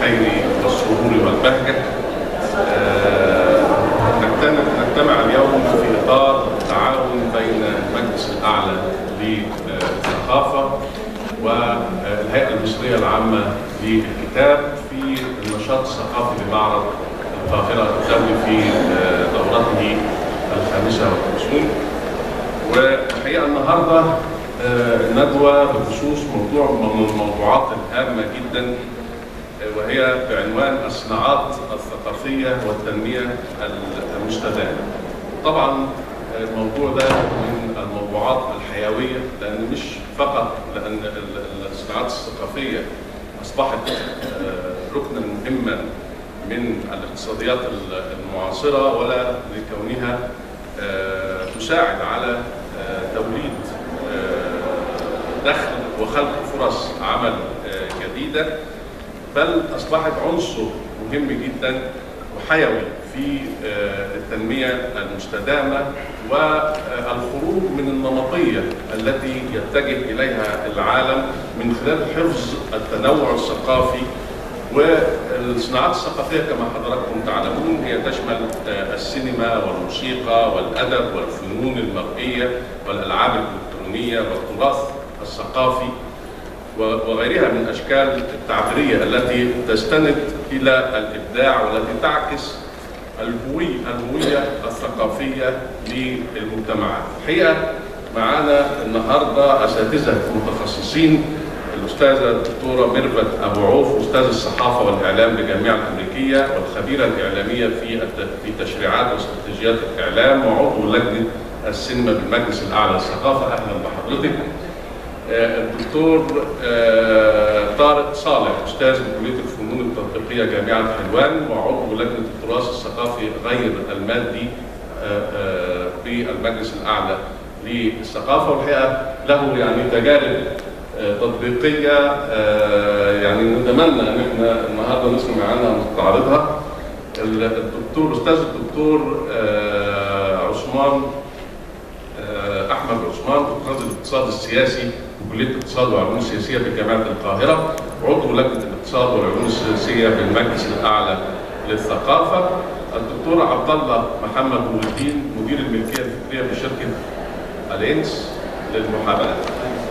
الخير والسرور والبهجة. آه، نجتمع اليوم في إطار تعاون بين المجلس الأعلى للثقافة والهيئة المصرية العامة للكتاب في النشاط الثقافي لمعرض القاهرة الدولي في آه، دورته الخامسة والخمسون. والحقيقة النهاردة آه، ندوة بخصوص موضوع من الموضوعات الهامة جدا. وهي بعنوان الصناعات الثقافية والتنمية المستدامة. طبعا آه، الموضوع ده من الموضوعات الحيوية لأن مش فقط لأن ال- ال- الصناعات الثقافية أصبحت آه، ركنا مهما من الاقتصاديات ال- المعاصرة ولا لكونها آه، تساعد على آه، توليد آه، دخل وخلق فرص عمل آه، جديدة بل أصبحت عنصر مهم جدا وحيوي في آه، التنمية المستدامة والخروج من النمطية التي يتجه إليها العالم من خلال حفظ التنوع الثقافي والصناعات الثقافية كما حضراتكم تعلمون. هي تشمل آه، السينما والموسيقى والأدب والفنون المرئية والألعاب الإلكترونية والتراث الثقافي وغيرها من أشكال التعبيرية التي تستند إلى الإبداع والتي تعكس الهوية الهوية الثقافية للمجتمعات. الحقيقة معانا النهارده أساتذة متخصصين الأستاذة الدكتورة ميرفت أبو عوف أستاذ الصحافة والإعلام بالجامعة الأمريكية والخبيرة الإعلامية في في تشريعات واستراتيجيات الإعلام وعضو لجنة السينما بالمجلس الأعلى للثقافة أهلا بحضرتك. آه، الدكتور آه، طارق صالح أستاذ بكليه الفنون التطبيقية جامعة حلوان وعضو لجنة التراث الثقافي غير المادي آه، آه، بالمجلس الأعلى للثقافة والحقيقة له يعني تجارب تطبيقية يعني نتمنى أن إحنا النهارده نسمع عنها ونستعرضها. الدكتور أستاذ الدكتور عثمان أحمد عثمان أستاذ الاقتصاد السياسي بكليه الاقتصاد والعلوم السياسيه بجامعه القاهرة. عضو لجنة الاقتصاد والعلوم السياسية بالمجلس الأعلى للثقافة الدكتور عبد الله محمد نور الدين مدير الملكية الفكرية بشركه الينس للمحاماة.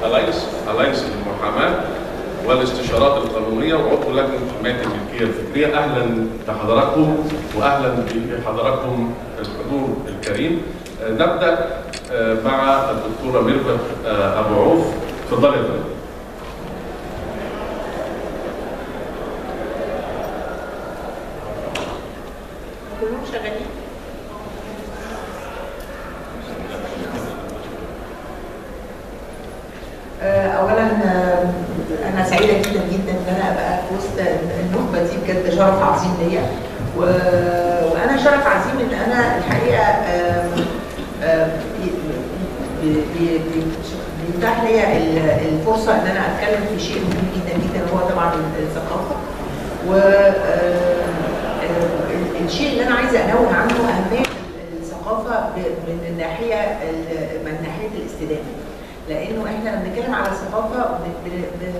الاينس الاينس للمحاماة والاستشارات القانونية وعضو لجنة حماية الملكية الفكرية. أهلا بحضراتكم واهلا بحضراتكم الحضور الكريم. آه، نبدأ آه، مع الدكتورة ميرفت آه، أبو عوف. تفضلي يا فندم. كلهم شغالين آه، اولا آه، أنا سعيدة جدا جدا إن أنا أبقى في وسط النخبة دي بجد شرف عظيم ليا. و- وأنا شرف عظيم إن أنا الحقيقة بيتاح ليا ال- الفرصة إن أنا أتكلم في شيء مهم جدا جدا وهو طبعا الثقافة. و آم، الشيء اللي أنا عايزة انوه عنه أهمية الثقافة من الناحية ال- من ناحية الاستدامة. لأنه إحنا لما بنتكلم على الثقافه بن- بن- بن-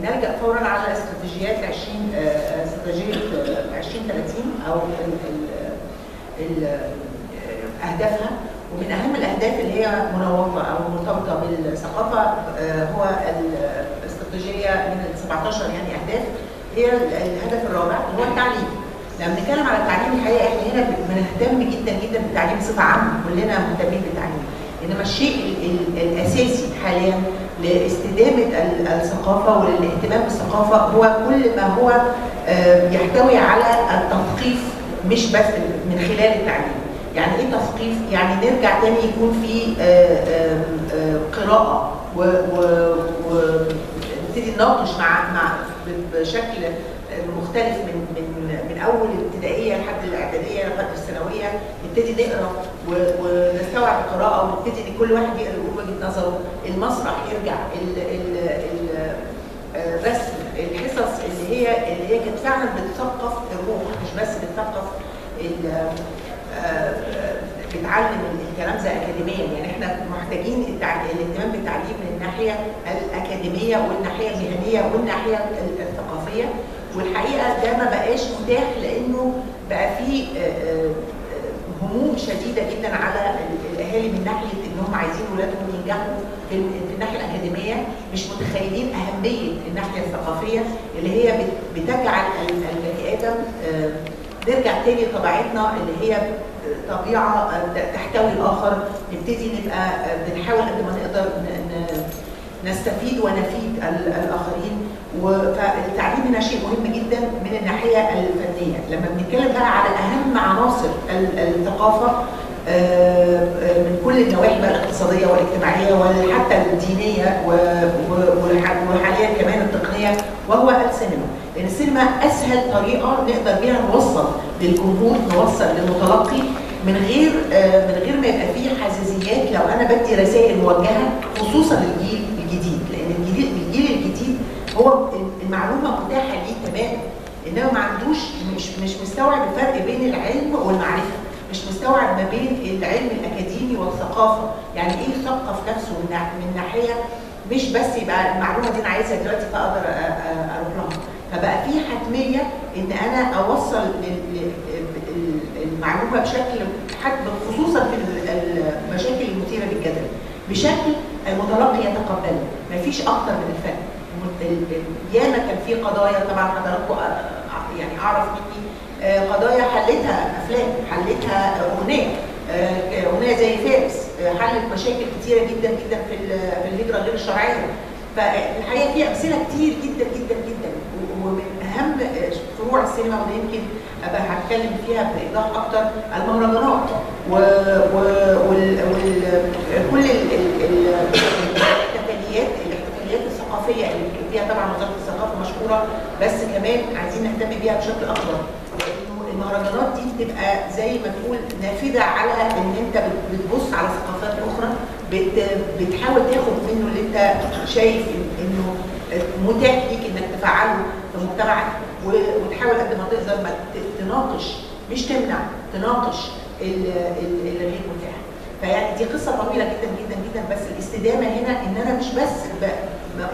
بنلجأ فورا على استراتيجيات 20 آه، آه، استراتيجية آه، 2030 أو آه، أهدافها. ومن أهم الأهداف اللي هي منوطه أو مرتبطة بالثقافة آه، هو الاستراتيجية من ال 17 يعني أهداف. هي ال- الهدف الرابع هو التعليم. لما بنتكلم على التعليم الحقيقة إحنا هنا بنهتم جدا جدا بالتعليم بصفة عامة كلنا مهتمين بالتعليم. إنما الشيء ال- ال- الأساسي حاليا لاستدامة ال- الثقافة وللاهتمام بالثقافة هو كل ما هو آه، يحتوي على التثقيف مش بس من خلال التعليم. يعني إيه تثقيف؟ يعني نرجع تاني يكون في آه، آه، آه، قراءة ونبتدي نناقش مع مع بشكل مختلف من من من أول الابتدائيه لحد الإعدادية لحد الثانوية نبتدي نقرأ ونستوعب القراءة ونبتدي إن كل واحد يقرأ يقول وجهة نظره. المسرح يرجع ال ال ال الرسم الحصص اللي هي اللي هي كانت فعلا بتثقف الروح مش بس بتثقف آه، بتعلم التلامذه اكاديميا يعني إحنا محتاجين الاهتمام بالتعليم من الناحية الأكاديمية والناحية المهنية والناحية ال- الثقافية. والحقيقة ده ما بقاش متاح لأنه بقى فيه آه، آه، هموم شديدة جدا على ال- الأهالي من ناحية إن هم عايزين ولادهم ينجحوا في ال- في الناحية الأكاديمية. مش متخيلين أهمية الناحية الثقافية اللي هي بت- بتجعل ال- البني آدم نرجع تاني لطبيعتنا اللي هي طبيعة آه، تحتوي الآخر. نبتدي نبقى آه، بنحاول قد ما نقدر نستفيد ونفيد ال- الآخرين. فالتعليم هنا شيء مهم جدا من الناحية الفنية. لما بنتكلم بقى على أهم عناصر ال- الثقافة آه، من كل النواحي بقى الاقتصادية والاجتماعية وحتى الدينية وحاليا كمان التقنية وهو السينما. لأن السينما أسهل طريقة نقدر بيها نوصل للجمهور نوصل للمتلقي من غير آه، من غير ما يبقى فيه حساسيات لو أنا بدي رسائل موجهة خصوصا للجيل الجديد. لأن الجيل الجيل الجديد هو المعلومة متاحة ليه تماما. إنما ما عندوش مش مش مستوعب الفرق بين العلم والمعرفة. مش مستوعب ما بين العلم الأكاديمي والثقافة. يعني إيه يثقف نفسه من ناح- من ناحية مش بس يبقى المعلومة دي أنا عايزها دلوقتي فأقدر أروح لها. فبقى في حتمية إن أنا أوصل المعلومة بشكل حتى خصوصا في ال- المشاكل المثيرة للجدل. بشكل المتلقي يتقبله. مفيش أكتر من الفن. ال- ال- ياما كان في قضايا طبعا حضراتكم أ- يعني أعرف مني آه، قضايا حلتها أفلام حلتها أغنية آه، أغنية زي فارس آه، حلت مشاكل كتيرة جدا جدا في الهجره غير الشرعية. فالحقيقة في أمثلة كتير جدا جدا جدا و- ومن اهم آه، فروع السينما وده يمكن أبقى هتكلم فيها بإيضاح أكتر. المهرجانات و, و... وال... وال... كل ال... ال... ال- الاحتفاليات الاحتفاليات الثقافية اللي فيها طبعا وزارة الثقافة مشهورة بس كمان عايزين نهتم بيها بشكل أكبر. المهرجانات دي بتبقى زي ما تقول نافذة على إن أنت بت- بتبص على ثقافات أخرى بت... بتحاول تاخد منه اللي أنت شايف إنه متاح ليك إنك تفعله في مجتمعك. وتحاول قد ما تقدر ما تناقش مش تمنع تناقش ال- ال- اللي غير متاح فيعني دي قصة طويلة جدا جدا جدا بس الاستدامة هنا إن أنا مش بس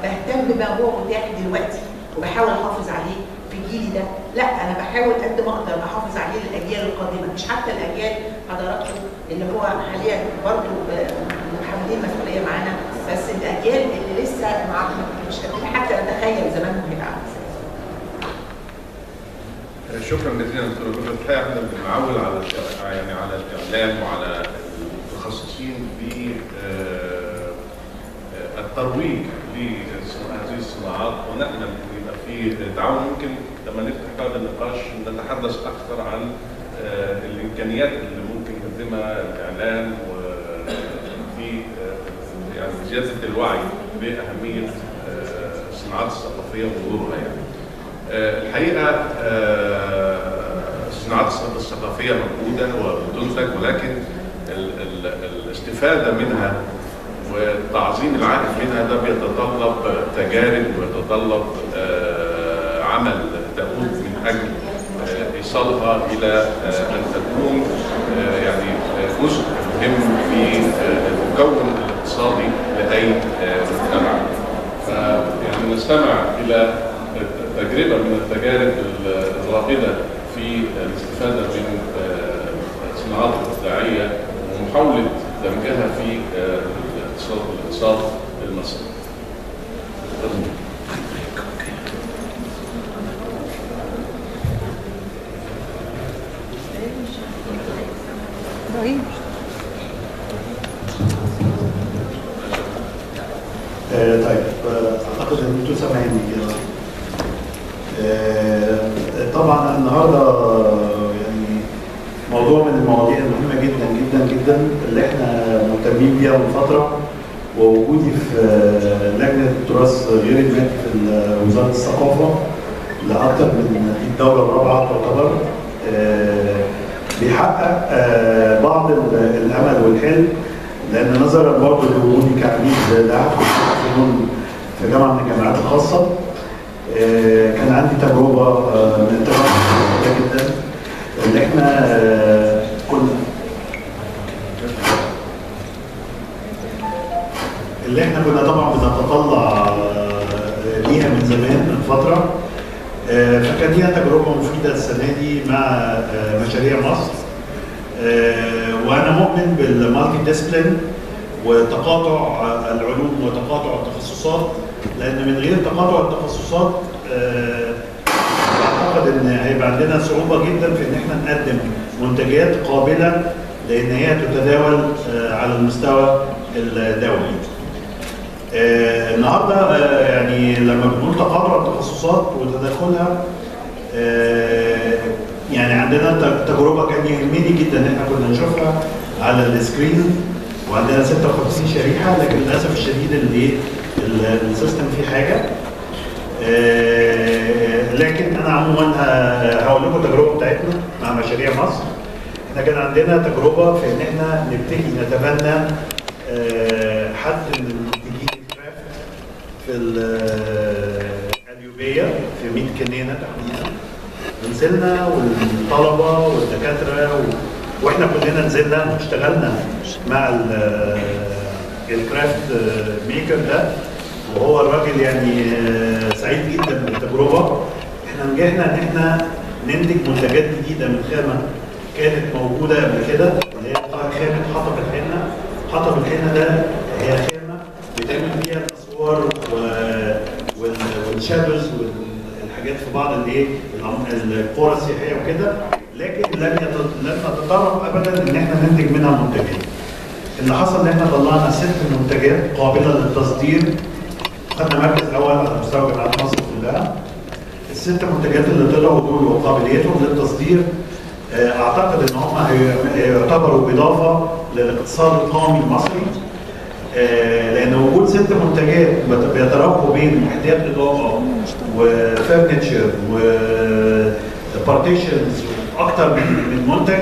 بهتم بما هو متاح دلوقتي وبحاول أحافظ عليه في جيلي ده لا أنا بحاول قد ما أقدر أحافظ عليه للأجيال القادمة. مش حتى الأجيال حضراتكم اللي هو حاليا برضه متحملين مسؤولية معانا بس الأجيال اللي لسه مع مش قادرين حتى نتخيل زمانهم هيبقى عامل إزاي شكرا جزيلا دكتور جوفر الحقيقة إحنا بنعول على يعني على الإعلام وعلى المتخصصين في آه، آه، الترويج لهذه الصناعات ونأمل إن يبقى في تعاون ممكن لما نفتح باب النقاش نتحدث أكثر عن آه، الإمكانيات اللي ممكن يقدمها الإعلام آه، يعني زيادة الوعي بأهمية الصناعات الثقافية ودورها يعني. آه، الحقيقة آه، الصناعات الثقافية موجودة وبتنتج ولكن ال- ال- الاستفادة منها والتعظيم العائد منها ده بيتطلب تجارب ويتطلب آه، عمل تقود من أجل آه، إيصالها إلى آه، أن تكون آه، يعني آه، جزء مهم في آه، المكون الاقتصادي لأي آه، مجتمع. فيعني نستمع إلى تجربه من التجارب الرائده في الاستفادة من آه، الصناعات الإبداعية ومحاولة دمجها في آه، الاقتصاد الاقتصاد المصري. آه، طيب آه، أعتقد إن أنتوا سامعيني كده آه، طبعا النهارده آه، يعني موضوع من المواضيع المهمة جدا جدا جدا اللي إحنا مهتمين بيها من فترة ووجودي في آه، لجنة التراث غير المادي في ال- وزارة الثقافة لأكثر من الدوره الرابعة تعتبر آه، بيحقق آه، بعض ال- الأمل والحلم لأن نظرا برضه لوجودي كعميد الفنون في جامعة من الجامعات الخاصة. آه، كان عندي تجربة آه، من الجميله جدا. إن إحنا آه، كنا اللي إحنا كنا طبعا بنتطلع آه، ليها من زمان من فترة. آه، فكان ليها تجربة مفيدة السنة دي مع آه، مشاريع مصر. آه، وأنا مؤمن بالمالتي ديسبلين وتقاطع العلوم وتقاطع التخصصات. لأن من غير تقاطع التخصصات آه، أعتقد إن هيبقى عندنا صعوبة جدا في إن إحنا نقدم منتجات قابلة لأن هي تتداول آه، على المستوى الدولي. آه، النهارده يعني لما بنقول تقاطع التخصصات وتداخلها يعني عندنا تجربة كان يهمني جدا إن إحنا كنا نشوفها على السكرين وعندنا 56 شريحة لكن للأسف الشديد اللي ال- السيستم فيه حاجة. آه، لكن أنا عموما ه- هقول لكم التجربه بتاعتنا مع مشاريع مصر. إحنا كان عندنا تجربة في إن إحنا نبتدي نتبنى آه، حد من في القليوبيه في 100 كنينه تحديدا. نزلنا والطلبة والدكاترة و... وإحنا كلنا نزلنا واشتغلنا مع ال- الكرافت ميكر ده. وهو الراجل يعني آه، سعيد جدا بالتجربة إحنا نجحنا إن إحنا ننتج منتجات جديدة من خامة كانت موجودة قبل كده اللي هي خامه حطب الحنه حطب الحنه ده هي خامة بتعمل فيها الأسوار. والشادوز والحاجات في بعض الايه الأم- القرى السياحية وكده لكن لم لم نتطرق ابدا إن إحنا ننتج منها منتجات. اللي حصل إن إحنا طلعنا ست منتجات قابلة للتصدير خدنا مركز اول على مستوى جامعات مصر كلها. الست منتجات اللي طلعوا دول وقابليتهم للتصدير آه، أعتقد إن هم هيعتبروا إضافة للاقتصاد القومي المصري آه، لأن وجود ست منتجات بيتراوحوا بين وحدات اضاءه و furniture و partitions أكتر من من منتج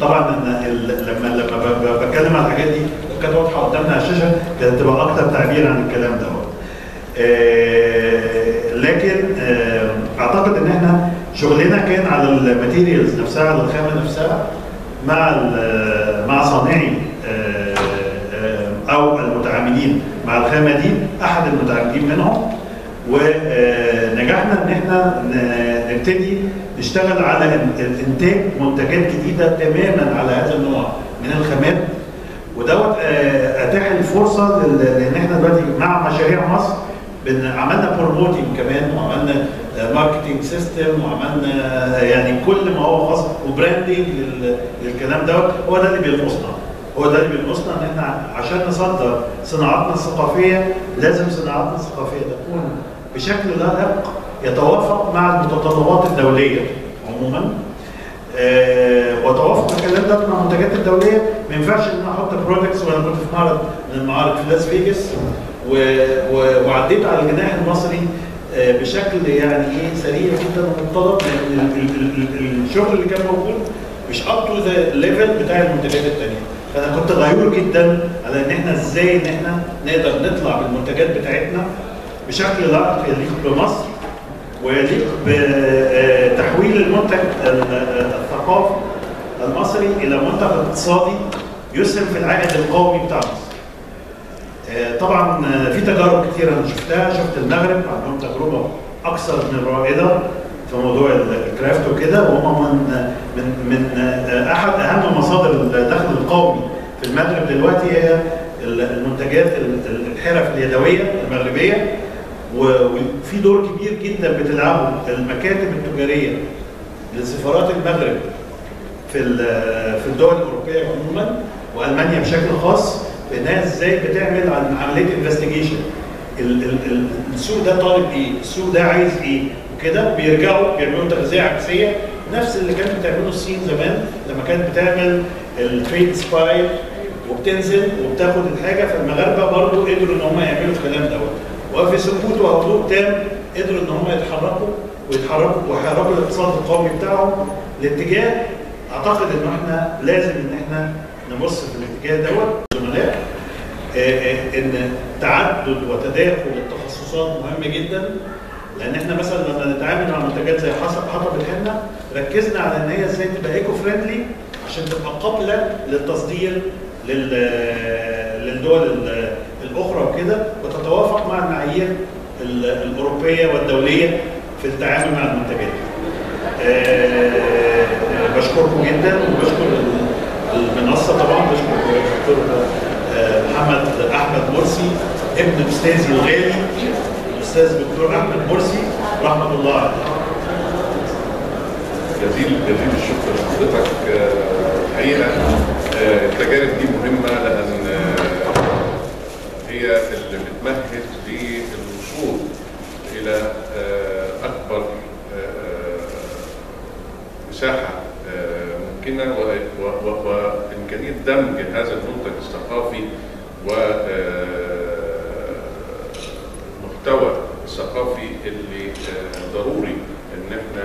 طبعا لما لما بتكلم عن الحاجات دي كانت واضحة قدامنا على الشاشة كانت تبقى أكتر تعبير عن الكلام دوت. آه، لكن آه، أعتقد إن إحنا شغلنا كان على ال materials نفسها على الخامة نفسها مع ال- مع صانعي آه، آه، أو المتعاملين. مع الخامة دي أحد المتعاملين منهم. ونجحنا إن إحنا نبتدي نشتغل على إنتاج منتجات جديدة تماما على هذا النوع من الخامات. ودوت آه، أتاح الفرصة لإن إحنا دلوقتي مع مشاريع مصر عملنا promoting كمان وعملنا marketing system وعملنا يعني كل ما هو خاص و branding لل- للكلام دوت هو ده اللي بينقصنا. هو ده اللي بينقصنا إن إحنا عشان نصدر صناعاتنا الثقافية لازم صناعاتنا الثقافية تكون بشكل لائق يتوافق مع المتطلبات الدولية عموما. آه، وتوافق الكلام ده مع المنتجات الدولية. ما ينفعش إن أنا أحط products وأنا كنت في معرض من المعارض في لاس فيجاس وعديت على الجناح المصري آه، بشكل يعني إيه سريع جدا ومنتظم لأن ال- ال- ال- الشغل اللي كان موجود مش up to the level بتاع المنتجات الثانية فأنا كنت غيور جدا على إن إحنا إزاي إن إحنا نقدر نطلع بالمنتجات بتاعتنا بشكل لائق يليق بمصر ويليق بتحويل المنتج ال- الثقافي المصري إلى منتج اقتصادي يسهم في العائد القومي بتاع مصر. آه، طبعا آه، في تجارب كثيره أنا شفتها. شفت المغرب عندهم تجربة أكثر من رائدة في موضوع ال- الكرافت وكده وهم من من من آه، أحد أهم مصادر الدخل القومي في المغرب دلوقتي هي ال- المنتجات ال- ال- الحرف اليدوية المغربية. وفي دور كبير جدا بتلعبه المكاتب التجارية لسفارات المغرب في في الدول الأوروبية عموما وألمانيا بشكل خاص. بانها إزاي بتعمل عن عملية انفستيجيشن السوق ده طالب إيه؟ السوق ده عايز إيه؟ وكده بيرجعوا بيعملوا تغذية عكسية نفس اللي كانت بتعمله الصين زمان لما كانت بتعمل ال trade spy وبتنزل وبتاخد الحاجة فالمغاربة برضو قدروا إن هم يعملوا الكلام دوت وفي سكوت وهدوء تام قدروا إن هم يتحركوا ويتحركوا ويحركوا الاقتصاد القومي بتاعهم لاتجاه أعتقد ان إحنا لازم إن إحنا نبص في الاتجاه دوت زملاء آه، آه، إن تعدد وتداخل التخصصات مهم جدا لأن إحنا مثلا لما نتعامل مع منتجات زي حطب الحنه ركزنا على إن هي إزاي تبقى ايكو فريندلي عشان تبقى قابلة للتصدير لل- للدول ال- الأخرى وكده وتتوافق مع المعايير ال- الأوروبية والدولية في التعامل مع المنتجات. آه، بشكركم جدا وبشكر المنصه طبعا بشكر الدكتور آه، محمد أحمد مرسي ابن أستاذي الغالي الاستاذ الدكتور أحمد مرسي رحمة الله عليه. جزيل جزيل الشكر لحضرتك. آه، الحقيقة آه، التجارب دي مهمة لأن آه، هي اللي بتمهد للوصول إلى آه، اكبر آه، مساحه آه، ممكنه و- و- و- وامكانيه دمج هذا المنتج الثقافي و آه، المحتوى الثقافي اللي آه، ضروري إن إحنا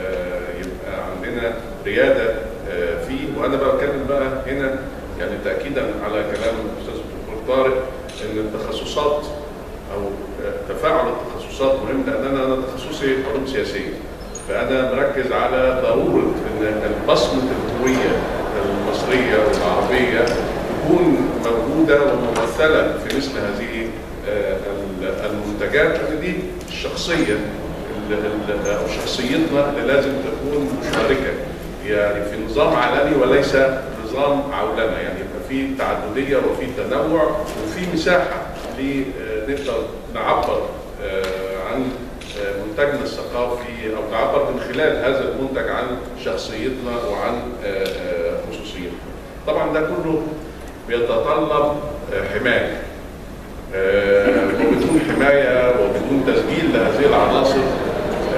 آه، يبقى عندنا ريادة آه، فيه. وأنا بتكلم بقى هنا يعني تاكيدا على كلام الأستاذ الدكتور طارق إن التخصصات أو آه، تفاعل التخصصات مهم لأن أنا أنا تخصصي علوم سياسية. فأنا مركز على ضرورة إن بصمه الهوية المصرية والعربية تكون موجودة وممثلة في مثل هذه آه، المنتجات دي الشخصيه ال- ال- أو شخصيتنا اللي لازم تكون مشاركة يعني في نظام عالمي وليس نظام عولمة يعني يبقى في تعددية وفي تنوع وفي مساحة لنقدر نعبر آه، عن آه، منتجنا الثقافي أو نعبر من خلال هذا المنتج عن شخصيتنا وعن. طبعا ده كله بيتطلب آه، حماية. آه، وبدون حماية وبدون تسجيل لهذه العناصر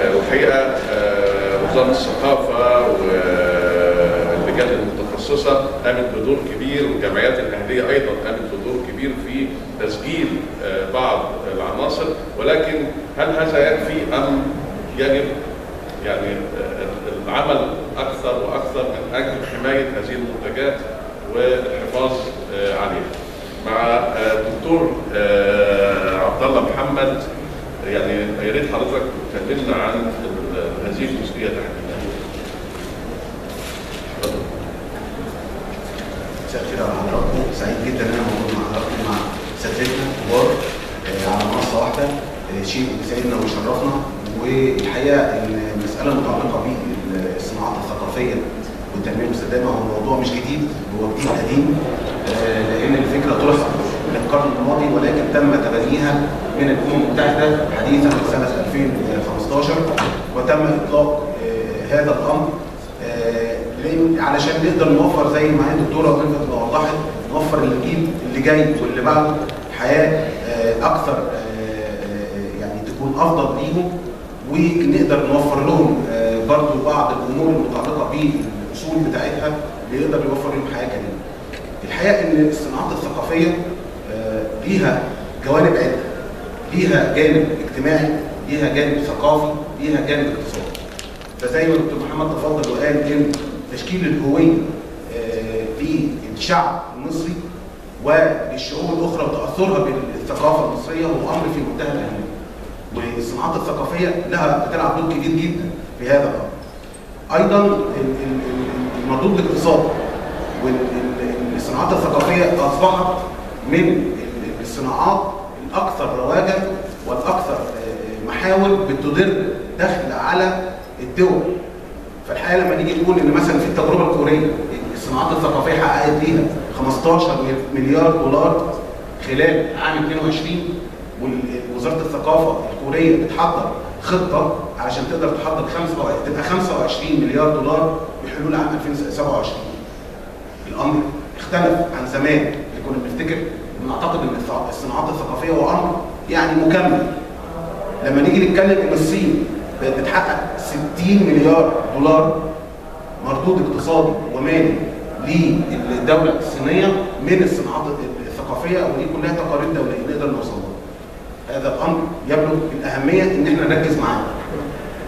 آه، والحقيقة آه، وزارة الثقافة واللجان المتخصصة قامت بدور كبير والجمعيات الأهلية أيضا قامت بدور كبير في تسجيل بعض العناصر. ولكن هل هذا يكفي أم يجب؟ يعني العمل أكثر وأكثر من أجل حماية هذه المنتجات؟ والحفاظ آه، عليها. مع آه، الدكتور آه، عبد الله محمد يعني يا ريت حضرتك تكلمنا عن هذه الجزئية تحديدا. مساء الخير على حضراتكم سعيد جدا إن أنا موجود مع حضراتكم مع اساتذتنا كبار آه، على منصة واحدة شيء يسعدنا ويشرفنا والحقيقة إن المساله المتعلقه بالصناعات الثقافية والتنميه المستدامه هو موضوع مش جديد هو جديد قديم آه، لأن الفكرة طرحت من القرن الماضي ولكن تم تبنيها من الأمم المتحدة حديثا في سنة 2015 وتم إطلاق آه، هذا الأمر آه، علشان نقدر نوفر زي ما هي الدكتورة رفعت وضحت نوفر للجيل اللي جاي واللي بعده حياة أكثر يعني تكون أفضل ليهم ونقدر نوفر لهم برضو بعض الأمور المتعلقة بالاصول بتاعتها اللي يقدر يوفر لهم حياة كريمة. الحقيقة ان الصناعات الثقافية آه، ليها جوانب عده ليها جانب اجتماعي ليها جانب ثقافي ليها جانب اقتصادي فزي ما دكتور محمد تفضل وقال ان تشكيل الهوية آه، للشعب المصري وللشعوب الأخرى وتأثرها بالثقافة المصرية هو أمر في منتهى الأهمية. والصناعات الثقافية لها بتلعب دور كبير جدا في هذا الأمر. أيضا ال- ال- ال- المردود الاقتصادي والصناعات الثقافية أصبحت من ال- الصناعات الأكثر رواجا والأكثر آه، محاور بتدر دخل على الدول. فالحقيقة لما نيجي نقول إن مثلا في التجربة الكورية الصناعات الثقافية حققت ليها 15 مليار دولار خلال عام 22 ووزاره الثقافة الكورية بتحضر خطة علشان تقدر تحضر 25 تبقى 25 مليار دولار بحلول عام 2027 الأمر اختلف عن زمان اللي كنا بنفتكر. بنعتقد إن الصناعات الثقافية هو أمر يعني مكمل. لما نيجي نتكلم إن الصين بقت بتحقق 60 مليار دولار مردود اقتصادي ومالي للدولة الصينية من الصناعات الثقافية ودي كلها تقارير دولية نقدر نوصل لها. هذا الأمر يبلغ بالاهميه إن إحنا نركز معاه.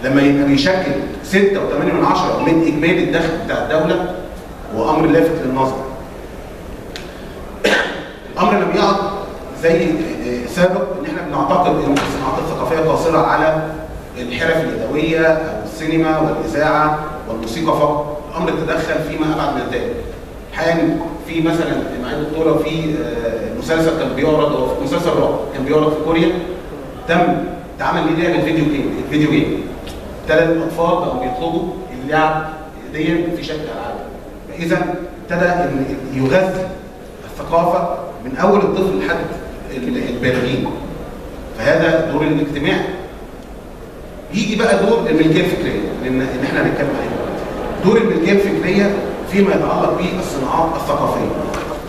لما يبقى بيشكل 6.8 من عشرة من إجمالي الدخل بتاع الدولة هو أمر لافت للنظر. الامر لم يعد زي سابق إن إحنا بنعتقد إن الصناعات الثقافية قاصرة على الحرف اليدوية أو السينما والإذاعة والموسيقى فقط، الأمر تدخل فيما أبعد من ذلك. في مثلا معايا دكتوره في آه، مسلسل كان بيعرض في مسلسل رعب كان بيعرض في كوريا تم اتعمل ليه لعبة فيديو جيم فيديو جيم ابتدى الاطفال بقوا بيطلبوا اللعب دي في شكل ألعاب. فاذا ابتدى إن يغذي الثقافة من أول الطفل لحد البالغين. فهذا دور الاجتماع. يجي بقى دور الملكية الفكرية لأن إحنا هنتكلم عليه. دور الملكية الفكرية فيما يتعلق بالصناعات الثقافية.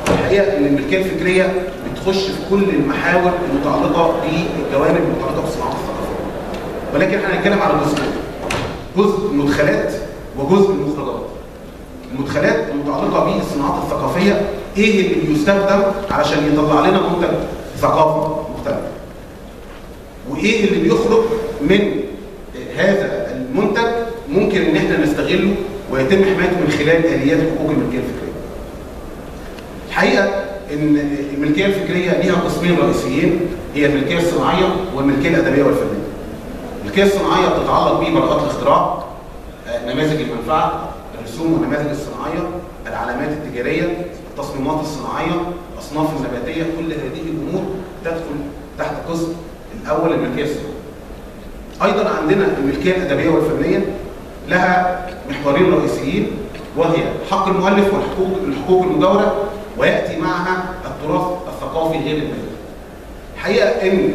الحقيقة إن الملكيه الفكريه بتخش في كل المحاور المتعلقة بالجوانب المتعلقة بالصناعات الثقافية. ولكن إحنا هنتكلم على جزئين جزء المدخلات وجزء المخرجات. المدخلات المتعلقة بالصناعات الثقافية إيه اللي بيستخدم علشان يطلع لنا منتج ثقافي مختلف؟ وإيه اللي بيخرج من هذا المنتج ممكن إن إحنا نستغله ويتم حمايته من خلال آليات حقوق الملكية الفكرية. الحقيقة إن الملكية الفكرية ليها قسمين رئيسيين هي الملكية الصناعية والملكية الأدبية والفنية. الملكية الصناعية بتتعلق ببراءات الاختراع، نماذج المنفعة، الرسوم والنماذج الصناعية، العلامات التجارية، التصميمات الصناعية، الأصناف النباتية، كل هذه الأمور تدخل تحت قسم الأول الملكية الصناعية. أيضا عندنا الملكية الأدبية والفنية لها محورين رئيسيين وهي حق المؤلف والحقوق الحقوق المجاورة ويأتي معها التراث الثقافي غير المالي. الحقيقة إن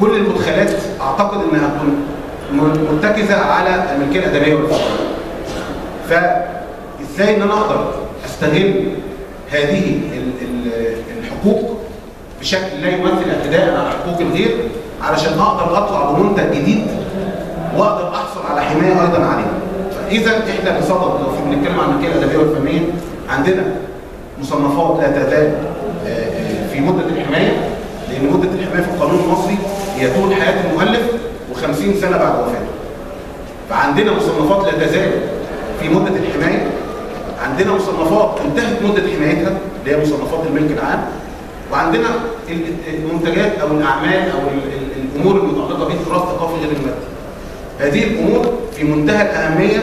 كل المدخلات أعتقد إنها تكون مرتكزه على الملكية الأدبية والفنية. فإزاي إن أنا أقدر أستغل هذه الحقوق بشكل لا يمثل اعتداء على حقوق الغير علشان أقدر أطلع بمنتج جديد واقدر أحصل على حماية أيضا عليه. فاذا إحنا بصدد لو بنتكلم عن الملكيه الادبيه والفنيه عندنا مصنفات لا تزال في مدة الحماية لأن مدة الحماية في القانون المصري هي طول حياة المؤلف و50 سنة بعد وفاته. فعندنا مصنفات لا تزال في مدة الحماية عندنا مصنفات انتهت مدة حمايتها اللي هي مصنفات الملك العام وعندنا المنتجات أو الأعمال أو الأمور المتعلقة بالتراث الثقافي غير المادي. هذه الأمور في منتهى الأهمية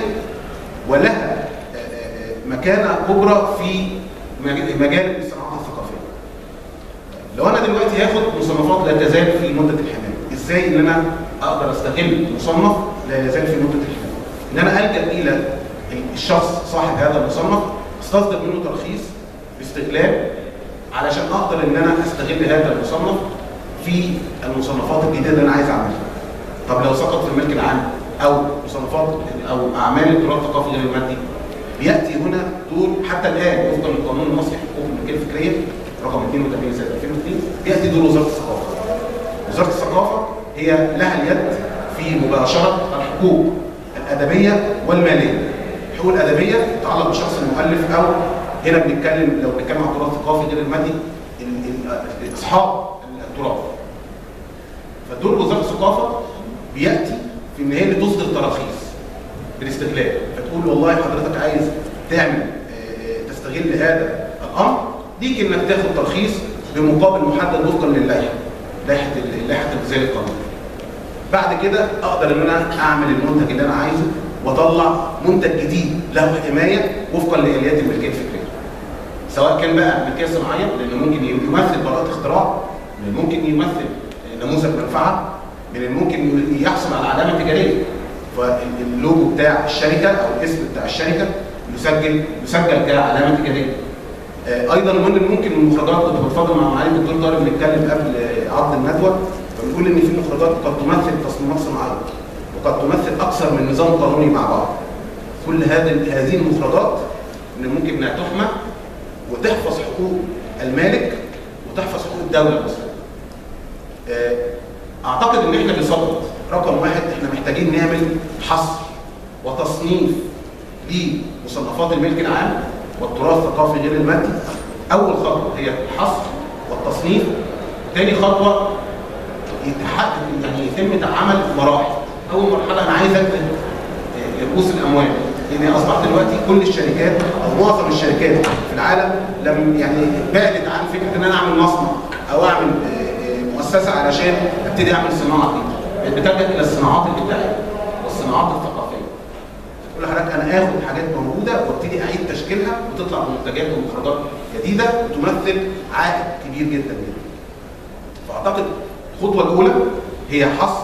ولها مكانة كبرى في مجال الصناعات الثقافيه. لو أنا دلوقتي هاخد مصنفات لا تزال في مدة الحمايه، إزاي إن أنا أقدر أستغل مصنف لا يزال في مدة الحمايه؟ إن أنا ألجأ إلى الشخص صاحب هذا المصنف أستصدر منه ترخيص باستغلال علشان أقدر إن أنا أستغل هذا المصنف في المصنفات الجديدة اللي أنا عايز أعملها. طب لو سقط في الملك العام أو مصنفات أو أعمال التراث الثقافي غير المادي بيأتي هنا دور حتى الآن وفقا للقانون المصري حقوق الملكية الفكرية رقم 82 سنة 2002 بيأتي دور وزارة الثقافة. وزارة الثقافة هي لها اليد في مباشرة الحقوق الأدبية والمالية. الحقوق الأدبية تتعلق بشخص المؤلف أو هنا بنتكلم لو بنتكلم عن التراث الثقافي غير المادي اصحاب التراث. فدور وزارة الثقافة بياتي في ان هي اللي تصدر تراخيص بالاستغلال فتقول والله حضرتك عايز تعمل تستغل هذا الأمر ليك إنك تاخد ترخيص بمقابل محدد وفقا للائحة لائحة لائحة الغذاء القانوني. بعد كده أقدر إن أنا أعمل المنتج اللي أنا عايزه وأطلع منتج جديد له حماية وفقا لآليات الملكية الفكرية. سواء كان بقى ملكيه صناعيه لأنه ممكن يمثل براءة اختراع ممكن يمثل نموذج منفعة من الممكن يحصل على علامه تجاريه فاللوجو بتاع الشركة أو الاسم بتاع الشركة يسجل يسجل كعلامه تجاريه. أيضا من الممكن المخرجات كنت بتفاضل مع معالي الدكتور طارق بنتكلم قبل عقد الندوة فبنقول إن في مخرجات قد تمثل تصميمات صناعية وقد تمثل أكثر من نظام قانوني مع بعض. كل هذه هذه المخرجات إن ممكن إنها تحمى وتحفظ حقوق المالك وتحفظ حقوق الدولة المصريه. أعتقد إن إحنا بصدد رقم واحد إحنا محتاجين نعمل حصر وتصنيف لمصنفات الملك العام والتراث الثقافي غير المادي. أول خطوة هي الحصر والتصنيف. ثاني خطوة يتحقق يعني يتم عمل مراحل. أول مرحلة أنا عايز اكتب رؤوس الأموال لأن اصبح دلوقتي كل الشركات أو معظم الشركات في العالم لم يعني بعدت عن فكرة إن أنا أعمل مصنع أو أعمل مؤسسة علشان أبتدي أعمل صناعة جديده بتلجأ إلى الصناعات الإبداعية والصناعات الثقافية. كل حضرتك أنا آخد حاجات موجودة وأبتدي أعيد تشكيلها وتطلع بمنتجات ومخرجات جديدة وتمثل عائد كبير جدا جدا. فأعتقد الخطوة الأولى هي حصر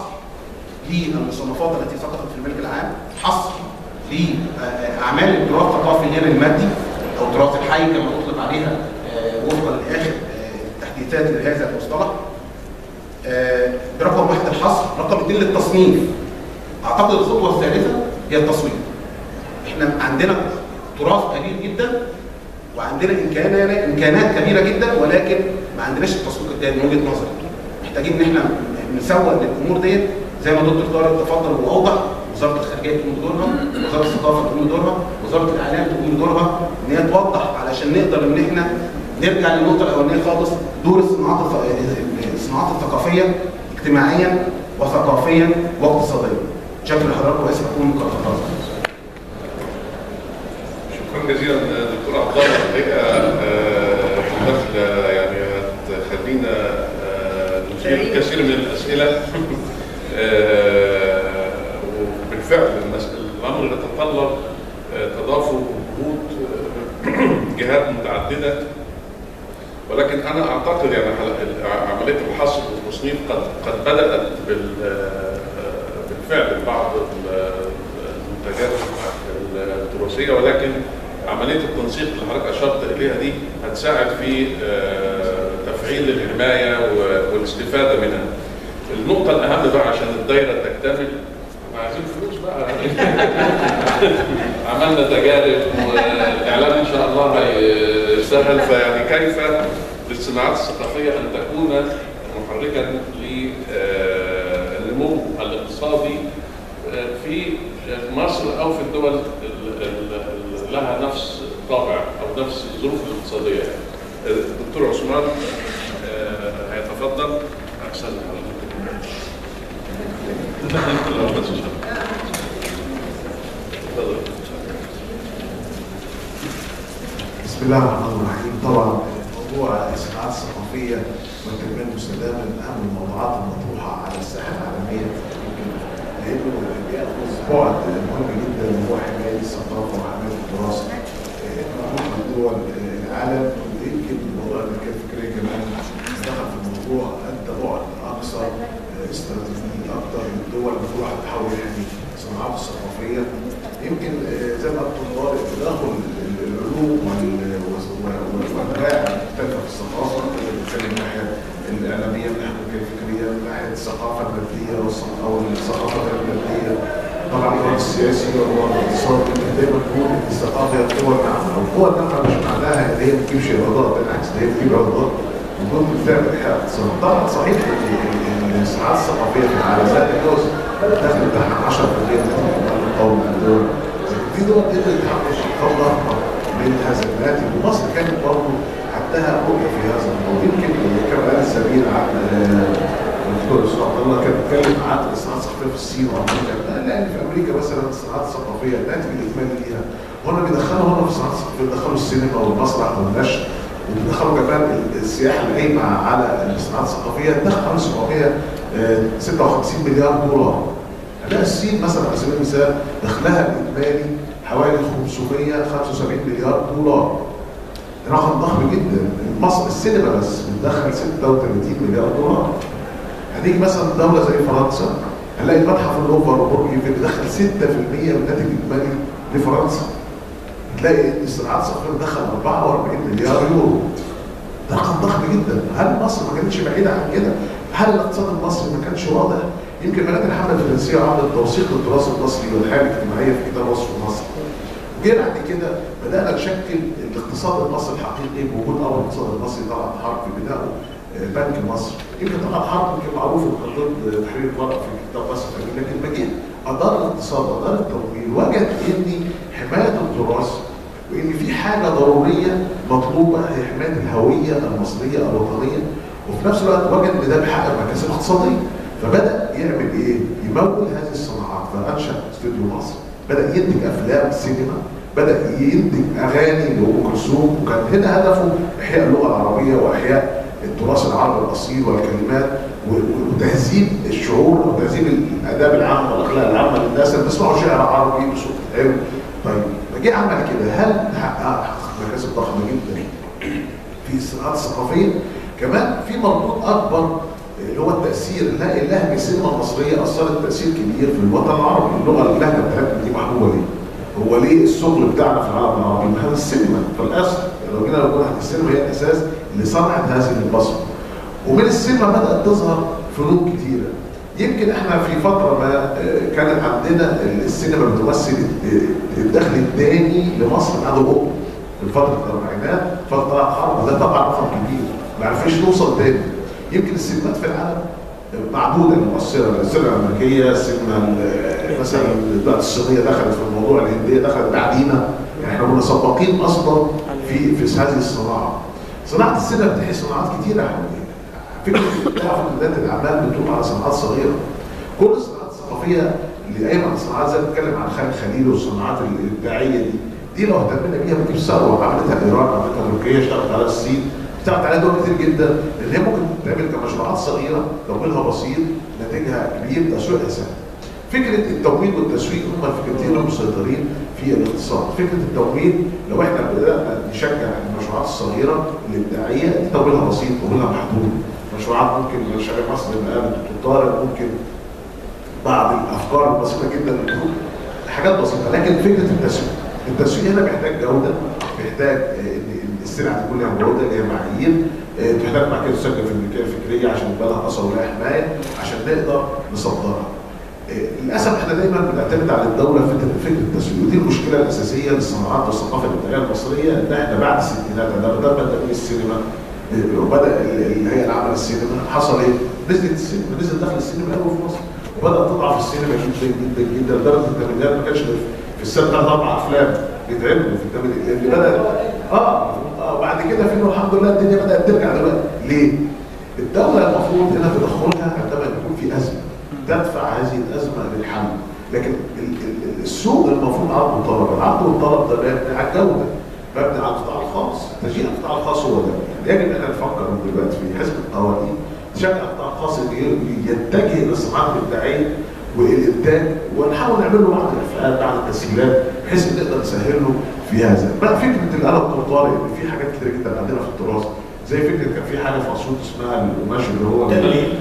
للمصنفات التي سقطت في الملك العام حصر لأعمال التراث الثقافي غير المادي أو تراث الحي كما اطلق عليها آه، وفقا لآخر آه، تحديثات لهذا المصطلح. رقم واحد الحصر رقم اثنين للتصنيف. أعتقد الخطوة الثالثة هي التصوير إحنا عندنا تراث قليل جدا وعندنا امكانات إمكانات كبيرة جدا ولكن ما عندناش التسويق ده من وجهة نظري. محتاجين إن إحنا نسوق للأمور ديت زي ما دكتور طارق تفضل وأوضح. وزارة الخارجية تقوم بدورها وزارة الثقافة تقوم بدورها وزارة الإعلام تقوم بدورها إن هي توضح علشان نقدر إن إحنا نرجع للنقطة الأولانية خالص. دور الصناعات الصناعات الثقافية اجتماعيا وثقافيا واقتصاديا. شكرا لحضراتكم واسف أكون مقاطعات شكرا جزيلا دكتور عبد الله. الحقيقة آه، المداخله يعني هتخلينا آه، نثير كثير من الأسئلة. آه، وبالفعل الأمر يتطلب آه، تضافر جهود آه، جهات متعددة. ولكن أنا أعتقد يعني عملية الحصر والتصنيف قد قد بدأت بال بالفعل بعض المنتجات التراثية ولكن عملية التنسيق اللي حضرتك أشرت إليها دي هتساعد في آه، تفعيل الحماية والاستفادة منها. النقطة الأهم بقى عشان الدايرة تكتمل عايزين فلوس بقى عملنا تجارب والاعلام إن شاء الله هيسهل فيعني كيف للصناعات الثقافية أن تكون محركا للنمو الاقتصادي في مصر أو في الدول ال- ال- ال- لها نفس طابع أو نفس الظروف الاقتصادية. الدكتور عثمان هيتفضل. أحسن تفضل. بسم الله الرحمن الرحيم. طبعا موضوع الصناعات الثقافية والتنمية المستدامة من اهم الموضوعات المطروحة على الساحة العالمية. لأنه بياخذ بعد مهم جدا وهو حماية الثقافه وحماية التراث من دول العالم. ويمكن موضوع الملكيه الفكريه كمان دخل في الموضوع أدى بعد آه، استراتيجي أكثر من الدول المفتوحه تحاول يحمي الصناعات الثقافية. يمكن آه، زي ما طارق تدخل العلوم وال- والانواع المختلفه في الثقافه بنتكلم من الناحيه الاعلاميه من الناحيه الفكريه من ناحيه الثقافة المادية أو الثقافة غير المادية. طبعا الوضع السياسي والوضع الاقتصادي دايما نقول إن الثقافة هي القوه الناعمة، والقوه الناعمة مش معناها إن هي ما بتجيبش ايرادات بالعكس هي بتجيب ايرادات وجود بالفعل احياء اقتصادي. طبعا صحيح إن الصناعات الثقافية في العالم لا تتجاوز دخل بتاعها 10% من للدول في دول قدرت تحقق ارقام ضخمه من هذا الناتج ومصر كانت برضه عندها رؤية في هذا الموضوع. يمكن كما قال السبيل عن آه، الدكتور عبد الله كان بيتكلم عن الصناعات الثقافية في الصين وأمريكا. لا، لأن في أمريكا مثلا الصناعات الثقافية الناتج الاجمالي ليها. هنا بيدخلوا هنا في الصناعات الثقافية بيدخلوا السينما والمسرح والنشر وبيدخلوا كمان السياحة اللي قايمه على الصناعات الثقافية. دخل حوالي 756 مليار دولار. لا الصين مثلا على سبيل المثال دخلها الاجمالي حوالي 575 مليار دولار. رقم ضخم جدا. مصر السينما بس بتدخل 36 مليار دولار. هنيجي مثلا دولة زي فرنسا هنلاقي متحف اللوفر وبرج إيفل بيدخل 6% من الناتج الاجمالي لفرنسا تلاقي الصناعات الثقافيه بتدخل 44 مليار يورو ده رقم ضخم جدا هل مصر ما كانتش بعيدة عن كده؟ هل الاقتصاد المصري ما كانش واضح؟ يمكن مجال الحملة الفرنسية عملت توثيق للتراث المصري والحياة الاجتماعية في كتاب وصف مصر. جينا بعد كده بدأنا نشكل الاقتصاد المصري الحقيقي بوجود أول اقتصاد المصري طلعت حرب آه، بنك مصر. يمكن طلعت حرب يمكن معروف ضد تحرير الورق في كتاب مصر لكن لما جه أدار الاقتصاد وأدار التمويل وجد إن حماية التراث وإن في حاجة ضرورية مطلوبة هي حماية الهوية المصرية الوطنية وفي نفس الوقت وجد إن ده بيحقق مكاسب اقتصادية. فبدأ يعمل إيه؟ يمول هذه الصناعات. فأنشأ استوديو مصر. بدأ ينتج أفلام سينما. بدأ ينتج أغاني لأم كلثوم. وكان هنا هدفه إحياء اللغة العربية وإحياء التراث العربي الاصيل والكلمات وتهذيب الشعور وتهذيب الآداب العامة والأخلاق العامة للناس اللي بيسمعوا شعر عربي بصوت حلو. طيب فجه عمل كده. هل حقق مكاسب ضخمه جدا؟ في الصناعات الثقافيه كمان في مردود أكبر اللي هو التأثير. نلاقي اللهجه السينما المصرية أثرت تأثير كبير في الوطن العربي. اللغة اللهجه بتاعتنا دي محبوبه ليه؟ هو ليه الشغل بتاعنا في العالم العربي؟ ما هذا السينما. في الاصل لو جينا نقول السينما هي الاساس اللي صنعت هذه البصمه ومن السينما بدأت تظهر فنون كتيرة. يمكن إحنا في فترة ما آه، كانت عندنا السينما بتمثل الدخل الثاني لمصر بعد الأردن في فترة الاربعينات فترة الحرب ده طبعا رقم كبير. ما عرفناش نوصل تاني. يمكن السينمات في العالم معدودة المؤثره السينما الأمريكية السينما ال- مثلا دلوقتي الصينية دخلت في الموضوع الهندية دخلت بعدينا. يعني إحنا كنا سباقين أصلا في في هذه الصناعة. صناعة السينما بتحكي صناعات كتيرة حوالينا فكرة الابداع في بدايه الاعمال على صناعات صغيرة. كل الصناعات الثقافية اللي قايمة على الصناعات زي ما بتتكلم عن خالد خليل والصناعات الابداعيه دي دي لو اهتمينا بيها بتجيب ثروة. عملتها إيران عملتها تركيا اشتغلت على الصين اشتغلت عليها دول كتير جدا لأن هي ممكن تعمل كمشروعات صغيرة تمويلها بسيط ناتجها كبير تسويقها سهل. فكرة التمويل والتسويق هم الفكرتين المسيطرين في الاقتصاد، فكرة التمويل لو إحنا بدأنا نشجع المشروعات الصغيرة الابداعيه دي تمويلها بسيط تمويلها محدود، مشروعات ممكن مشاريع مصر زي ما قال الدكتور طارق ممكن بعض الأفكار البسيطة جدا للجروب حاجات بسيطة. لكن فكرة التسويق. التسويق هنا محتاج جودة محتاج ان السلع تكون لها جوده اللي هي معايير. تحتاج كده تسجل في الملكية الفكرية عشان يبقى لها اثر ولها حماية عشان نقدر نصدرها. للأسف إحنا دايما بنعتمد على الدولة في فكره التسويق ودي المشكلة الأساسية للصناعات والثقافة الابداعيه المصرية إن إحنا بعد الستينات لما تمويل السينما وبدا اللي هي العمل السينما حصل إيه؟ نزلت السينما نزل دخل السينما قوي في مصر وبدأت تضعف السينما جدا جدا جدا لدرجة الثمانينات ما كانش في السنة أربع أفلام بيتعملوا في الثمانينات اللي بدا آه آه، بعد كده في الحمد لله الدنيا بدأت ترجع دلوقتي ليه؟ الدولة المفروض هنا تدخلها عندما يكون في أزمة تدفع هذه الأزمة للحل لكن ال- ال- السوق المفروض عرض وطلب العرض والطلب ده مبني على الجودة. مبني على القطاع الخاص. تشجيع القطاع الخاص هو ده. يجب ان نفكر من دلوقتي في حزب القوانين. تشجع القطاع الخاص يتجه للصناعات الابداعيه والإنتاج ونحاول نعمل له بعض الأفعال بعض التسهيلات بحيث نقدر نسهل له في هذا. بقى فكرة طارق إن في حاجات كتير جدا عندنا في التراث. زي فكرة كان في حاجة في اسيوط اسمها القماش اللي هو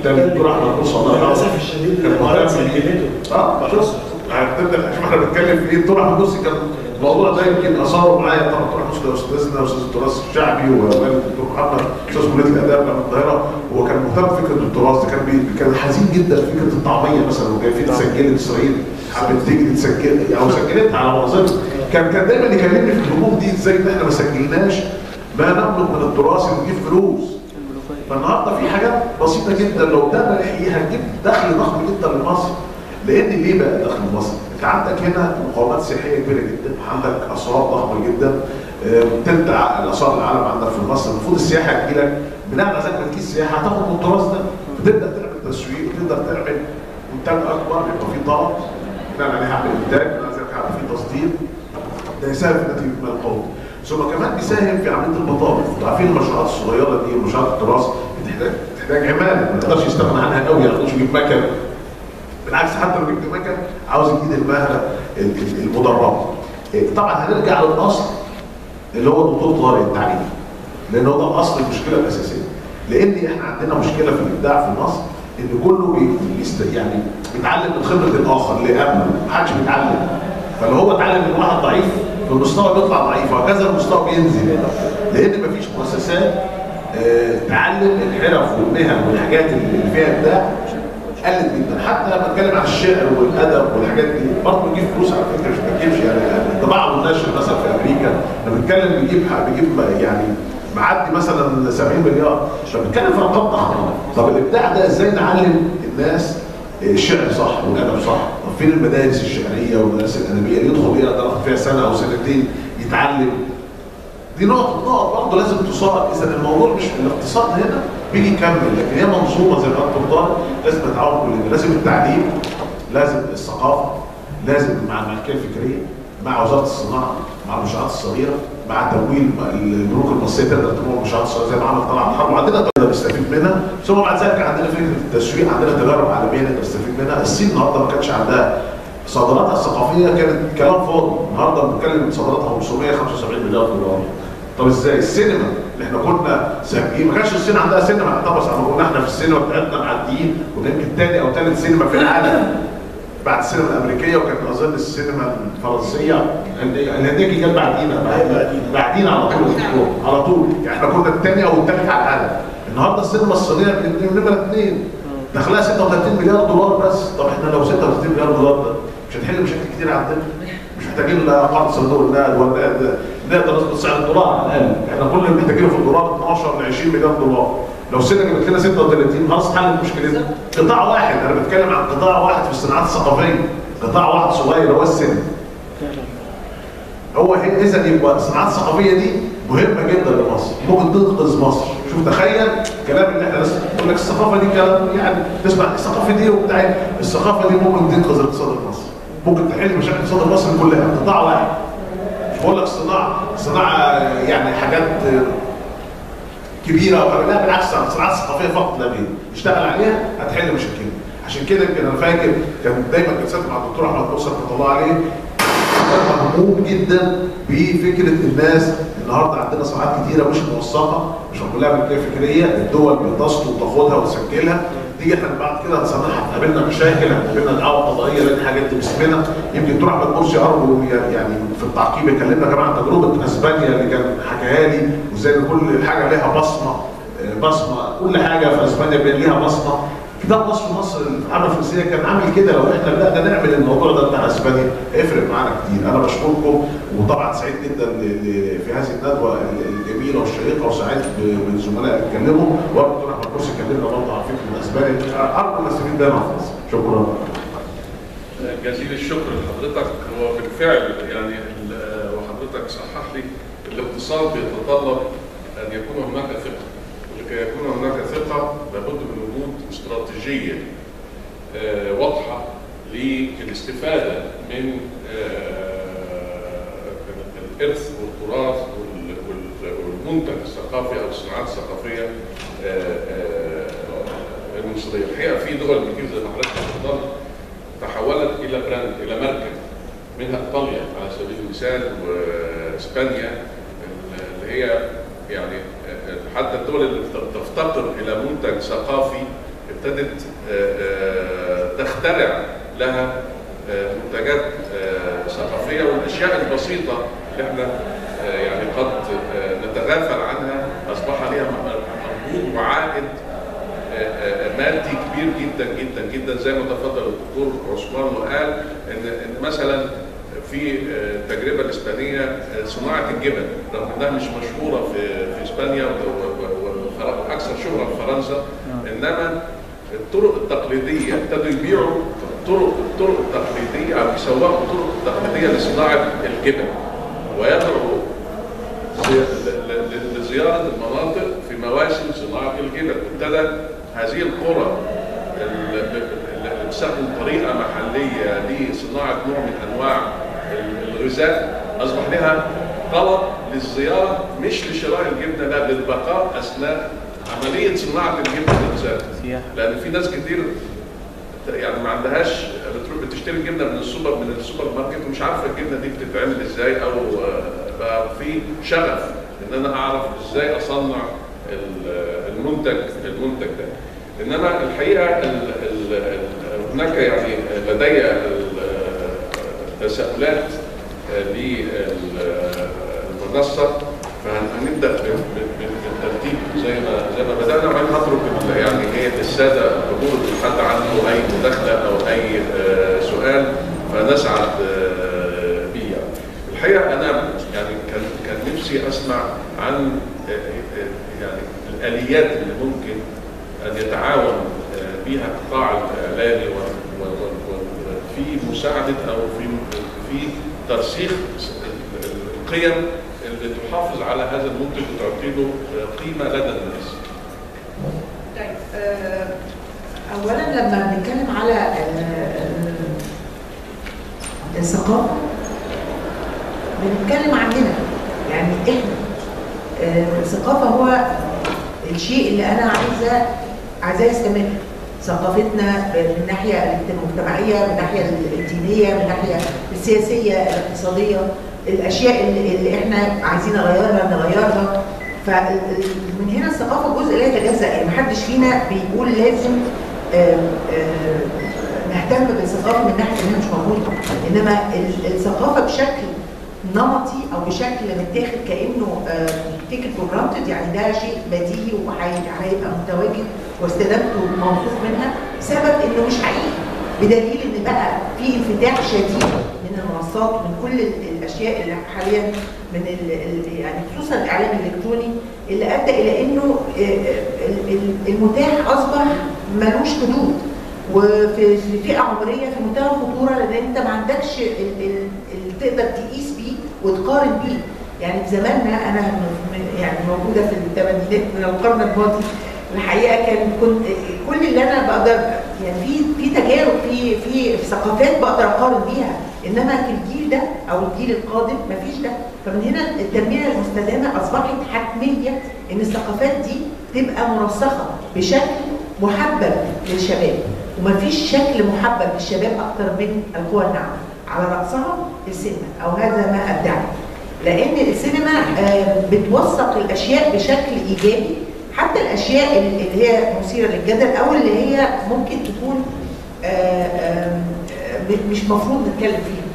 تملي الدكتور احمد موسى الله يرحمه للأسف الشديد كان المهارات مهتم بيه. سجلته آه. شوف هتبدا شوف إحنا بنتكلم في إيه. الدكتور احمد موسى كان الموضوع ده يمكن أثاره معايا. طبعا الدكتور احمد موسى استاذنا واستاذ التراث الشعبي والد الدكتور محمد أستاذ كلية الأداب من القاهرة هو كان مهتم بفكرة التراث. ده كان بي... كان حزين جدا فكرة الطعمية مثلا وكان في تسجلت اسرائيل حبت تيجي تسجل أو سجلتها على منظمه كان كان دايما يكلمني في الهجوم دي إزاي إن إحنا ما سجلناش؟ ما نملك من التراث بيجيب فلوس. فالنهاردة في حاجات بسيطة جدا لو ده نلاقيها هتجيب دخل ضخم جدا لمصر لأن ليه بقى دخل مصر؟ أنت عندك هنا مقاومات سياحية كبيرة جدا عندك آثار ضخمة جدا. آه، تلت الاثار العالم عندك في مصر. المفروض السياحة تجي لك. بناء على ذلك تجيش السياحة هتاخد من التراث ده. فتبدا تعمل تسويق وتقدر تعمل إنتاج أكبر يبقى في طلب. بناء عليه هعمل إنتاج. بناء على ذلك هعمل فيه تصدير. ده يساهم في نتيجة المال القومي ثم كمان بيساهم في عملية المطابخ أنتوا عارفين المشروعات الصغيرة دي مشروعات التراث بتحتاج تحتاج عمالة ما تقدرش يستغنى عنها قوي يعني مش يجيب مكن. بالعكس حتى لو جبت مكن عاوز يجيب المهنه ال- ال- المدربه إيه، طبعا هنرجع للأصل اللي هو الدكتور طارق التعليم لأن هو ده أصل المشكلة الأساسية. لأن إحنا عندنا مشكلة في الإبداع في مصر إن كله بي- best يعني بيتعلم من خبرة الآخر اللي قبله محدش بيتعلم. فلو هو اتعلم من واحد ضعيف فالمستوى بيطلع ضعيف وهكذا المستوى بينزل. لأن مفيش مؤسسات آه، تعلم الحرف والمهن والحاجات اللي فيها ابداع قلت جدا. حتى لما أتكلم عن الشعر والأدب والحاجات دي برضه بيجيب فلوس على فكرة مش بتجيبش. يعني الطباعة والنشر مثلا في أمريكا لما بنتكلم بيجيب بيجيب يعني معدي مثلا 70 مليار. فبنتكلم في أرقام ضخمة. طب الإبداع ده إزاي نعلم الناس الشعر صح والأدب صح؟ فين المدارس الشعرية والمدارس الأدبية؟ اللي يدخل يقدر ياخد فيها سنة أو سنتين يتعلم. دي نقط نقط برضه لازم تصار إذا الموضوع مش الاقتصاد هنا بيجي يكمل. لكن هي منظومة زي ما انت قلت لازم نتعاون كلنا لازم التعليم لازم الثقافة لازم مع الملكيه الفكرية مع وزارة الصناعة مع المنشات الصغيرة. مع تمويل البنوك المصرية تقدر تمول المنشات الصغيره زي ما عمل طلعت حرب وعندنا نقدر نستفيد منها. ثم بعد ذلك عندنا فكرة التسويق. عندنا تجارب عالمية نقدر نستفيد منها. الصين النهارده ما كانش عندها صادراتها الثقافية كانت كلام فاضي. النهارده بنتكلم صادراتها 575 مليار دولار. طب إزاي؟ السينما. اللي إحنا كنا سابقين ما كانش الصين عندها سينما. طبعا إحنا في السينما بتاعتنا معديين. كنا يمكن تاني أو ثالث سينما في العالم. بعد السينما الأمريكية وكانت أظن السينما الفرنسية الهنديه كانت بعدينا بعدينا. بعدينا على طول. على طول. يعني إحنا كنا الثاني أو الثالث على العالم النهارده السينما الصينية نمرة اثنين دخلها 36 مليار دولار بس. طب إحنا لو 36 مليار دولار ده مش هنحل مشاكل كتير عندنا؟ مش محتاجين لا قرض صندوق النقد ولا نقدر سعر الدولار على الاقل إحنا كل اللي محتاجينه في الدولار 12 ل 20 مليار دولار. لو السنة جابت لنا 36 خلاص حلت مشكلتنا قطاع واحد أنا بتكلم عن قطاع واحد في الصناعات الثقافية. قطاع واحد صغير هو السينما هو إذا يبقى الصناعات الثقافية دي مهمة جدا لمصر. ممكن تنقذ مصر. شوف تخيل كلام اللي إحنا بقول لك الثقافة دي كلام يعني تسمع الثقافة دي وبتاع. الثقافة دي ممكن تنقذ الاقتصاد المصري. ممكن تحل مشاكل الاقتصاد المصري كلها. قطاع واحد. بقول لك الصناعه صناعة يعني حاجات كبيرة أو لا بالعكس الصناعات الثقافيه فقط لا غير اشتغل عليها هتحل مشاكلنا. عشان كده يمكن أنا فاكر كان دايما جلسات مع الدكتور أحمد موسى رحمة الله عليه. كان مهموم جدا بفكرة الناس. النهارده عندنا صناعات كتيرة مش موثقة مش كلها ملكيه فكريه الدول بتصل وتاخدها وتسجلها. دي إحنا بعد كده هنصنعها هتقابلنا مشاكل هتقابلنا دعوة قضائية لأن حاجات مسلمه يمكن الدكتور احمد مرسي ارجو يعني في التعقيب يكلمنا كمان عن تجربة أسبانيا اللي كان حكاها لي وإزاي كل حاجة ليها بصمة بصمة كل حاجة في أسبانيا ليها بصمة. كتاب مصر مصر الحرب الفرنسية كان عامل كده. لو إحنا بدانا نعمل الموضوع ده بتاع أسبانيا هيفرق معانا كتير. أنا بشكركم وطبعا سعيد جدا في هذه الندوة الجميلة والشيقة وسعيد بالزملاء اتكلموا. والدكتور أحمد مرسي كلمنا برضه عن فكرة أسبانيا. أرجو نستفيد بيها مع مصر شكرا. جزيل الشكر لحضرتك. هو بالفعل يعني وحضرتك صحح لي الاقتصاد بيتطلب أن يكون هناك ثقة. ولكي يكون هناك ثقة لابد من استراتيجية واضحة للاستفادة من الإرث والتراث والمنتج الثقافي أو الصناعات الثقافية المصرية. الحقيقة في دول كتير زي ما حضرتك اتفضلت تحولت إلى براند إلى ماركه منها إيطاليا على سبيل المثال وإسبانيا اللي هي يعني حتى الدول اللي تفتقر إلى منتج ثقافي ابتدت تخترع لها منتجات ثقافية والأشياء البسيطة اللي إحنا يعني قد نتغافل عنها. أصبح لها مردود وعائد مادي كبير جدا جدا جدا. زي ما تفضل الدكتور عثمان وقال إن مثلا في التجربه الإسبانية صناعة الجبن. رغم إنها مش مشهورة في في إسبانيا وأكثر شهرة في فرنسا إنما الطرق التقليدية. ابتدوا يبيعوا الطرق الطرق التقليدية أو يسوقوا الطرق التقليديه لصناعة الجبن. ويدعوا لزيارة المناطق في مواسم صناعة الجبن. ابتدى هذه القرى بتستخدم طريقه محلية لصناعة نوع من أنواع الغذاء. أصبح لها طلب للزيارة مش لشراء الجبنة لا للبقاء أثناء عملية صناعة الجبنة نفسها لأن في ناس كتير يعني ما عندهاش بتروح بتشتري الجبنه من السوبر من السوبر ماركت ومش عارفة الجبنة دي بتتعمل إزاي أو بقى في شغف إن أنا أعرف إزاي أصنع المنتج المنتج ده. انما الحقيقة ال ال هناك يعني لدي تساؤلات للمنصه ما زي ما هترك يعني إيه السادة حضور حد عنده أي مداخلة أو أي سؤال فنسعد به يعني. الحقيقة أنا يعني كان كان نفسي أسمع عن يعني الآليات اللي ممكن أن يتعاون بها القطاع الاعلامي في مساعدة أو في في ترسيخ القيم اللي تحافظ على هذا المنتج وتعطي له قيمة لدى الناس. طيب اولا لما بنتكلم على الثقافة بنتكلم عننا يعني إحنا الثقافة هو الشيء اللي أنا عايزة عايزاه يستمر. ثقافتنا من الناحيه المجتمعيه من الناحيه الدينية من الناحيه السياسية الاقتصادية الأشياء اللي, اللي إحنا عايزين نغيرها نغيرها. فمن هنا الثقافة جزء لا يتجزأ يعني محدش فينا بيقول لازم نهتم بالثقافة من ناحية إنها مش موجودة. إنما ال- الثقافة بشكل نمطي أو بشكل متاخد كأنه take it for يعني ده شيء بديهي وهيبقى متواجد واستدامته موصوف منها سبب إنه مش حقيقي. بدليل إن بقى في انفتاح شديد من المنصات ومن كل الأشياء اللي حاليا من يعني خصوصا الإعلام الإلكتروني اللي أدى إلى إنه آه، آه، ال- ال- المتاح أصبح ملوش حدود. وفي في فئة عمرية في منتهى الخطورة لأن أنت ما عندكش ال- ال- اللي تقدر تقيس بيه وتقارن بيه. يعني في زماننا أنا يعني موجودة في الثمانينات من القرن الماضي الحقيقة كان كنت كل اللي أنا بقدر يعني في في تجارب في في ثقافات بقدر أقارن بيها. إنما في الجيل ده أو الجيل القادم مفيش ده. فمن هنا التنمية المستدامة أصبحت حتمية إن الثقافات دي تبقى مرسخة بشكل محبب للشباب. ومفيش شكل محبب للشباب أكتر من القوى الناعمة. على رأسها السينما. أو هذا ما أبدعه. لأن السينما آه، بتوثق الأشياء بشكل إيجابي. حتى الأشياء اللي هي مثيرة للجدل أو اللي هي ممكن تكون آه، آه، م- مش مفروض نتكلم فيها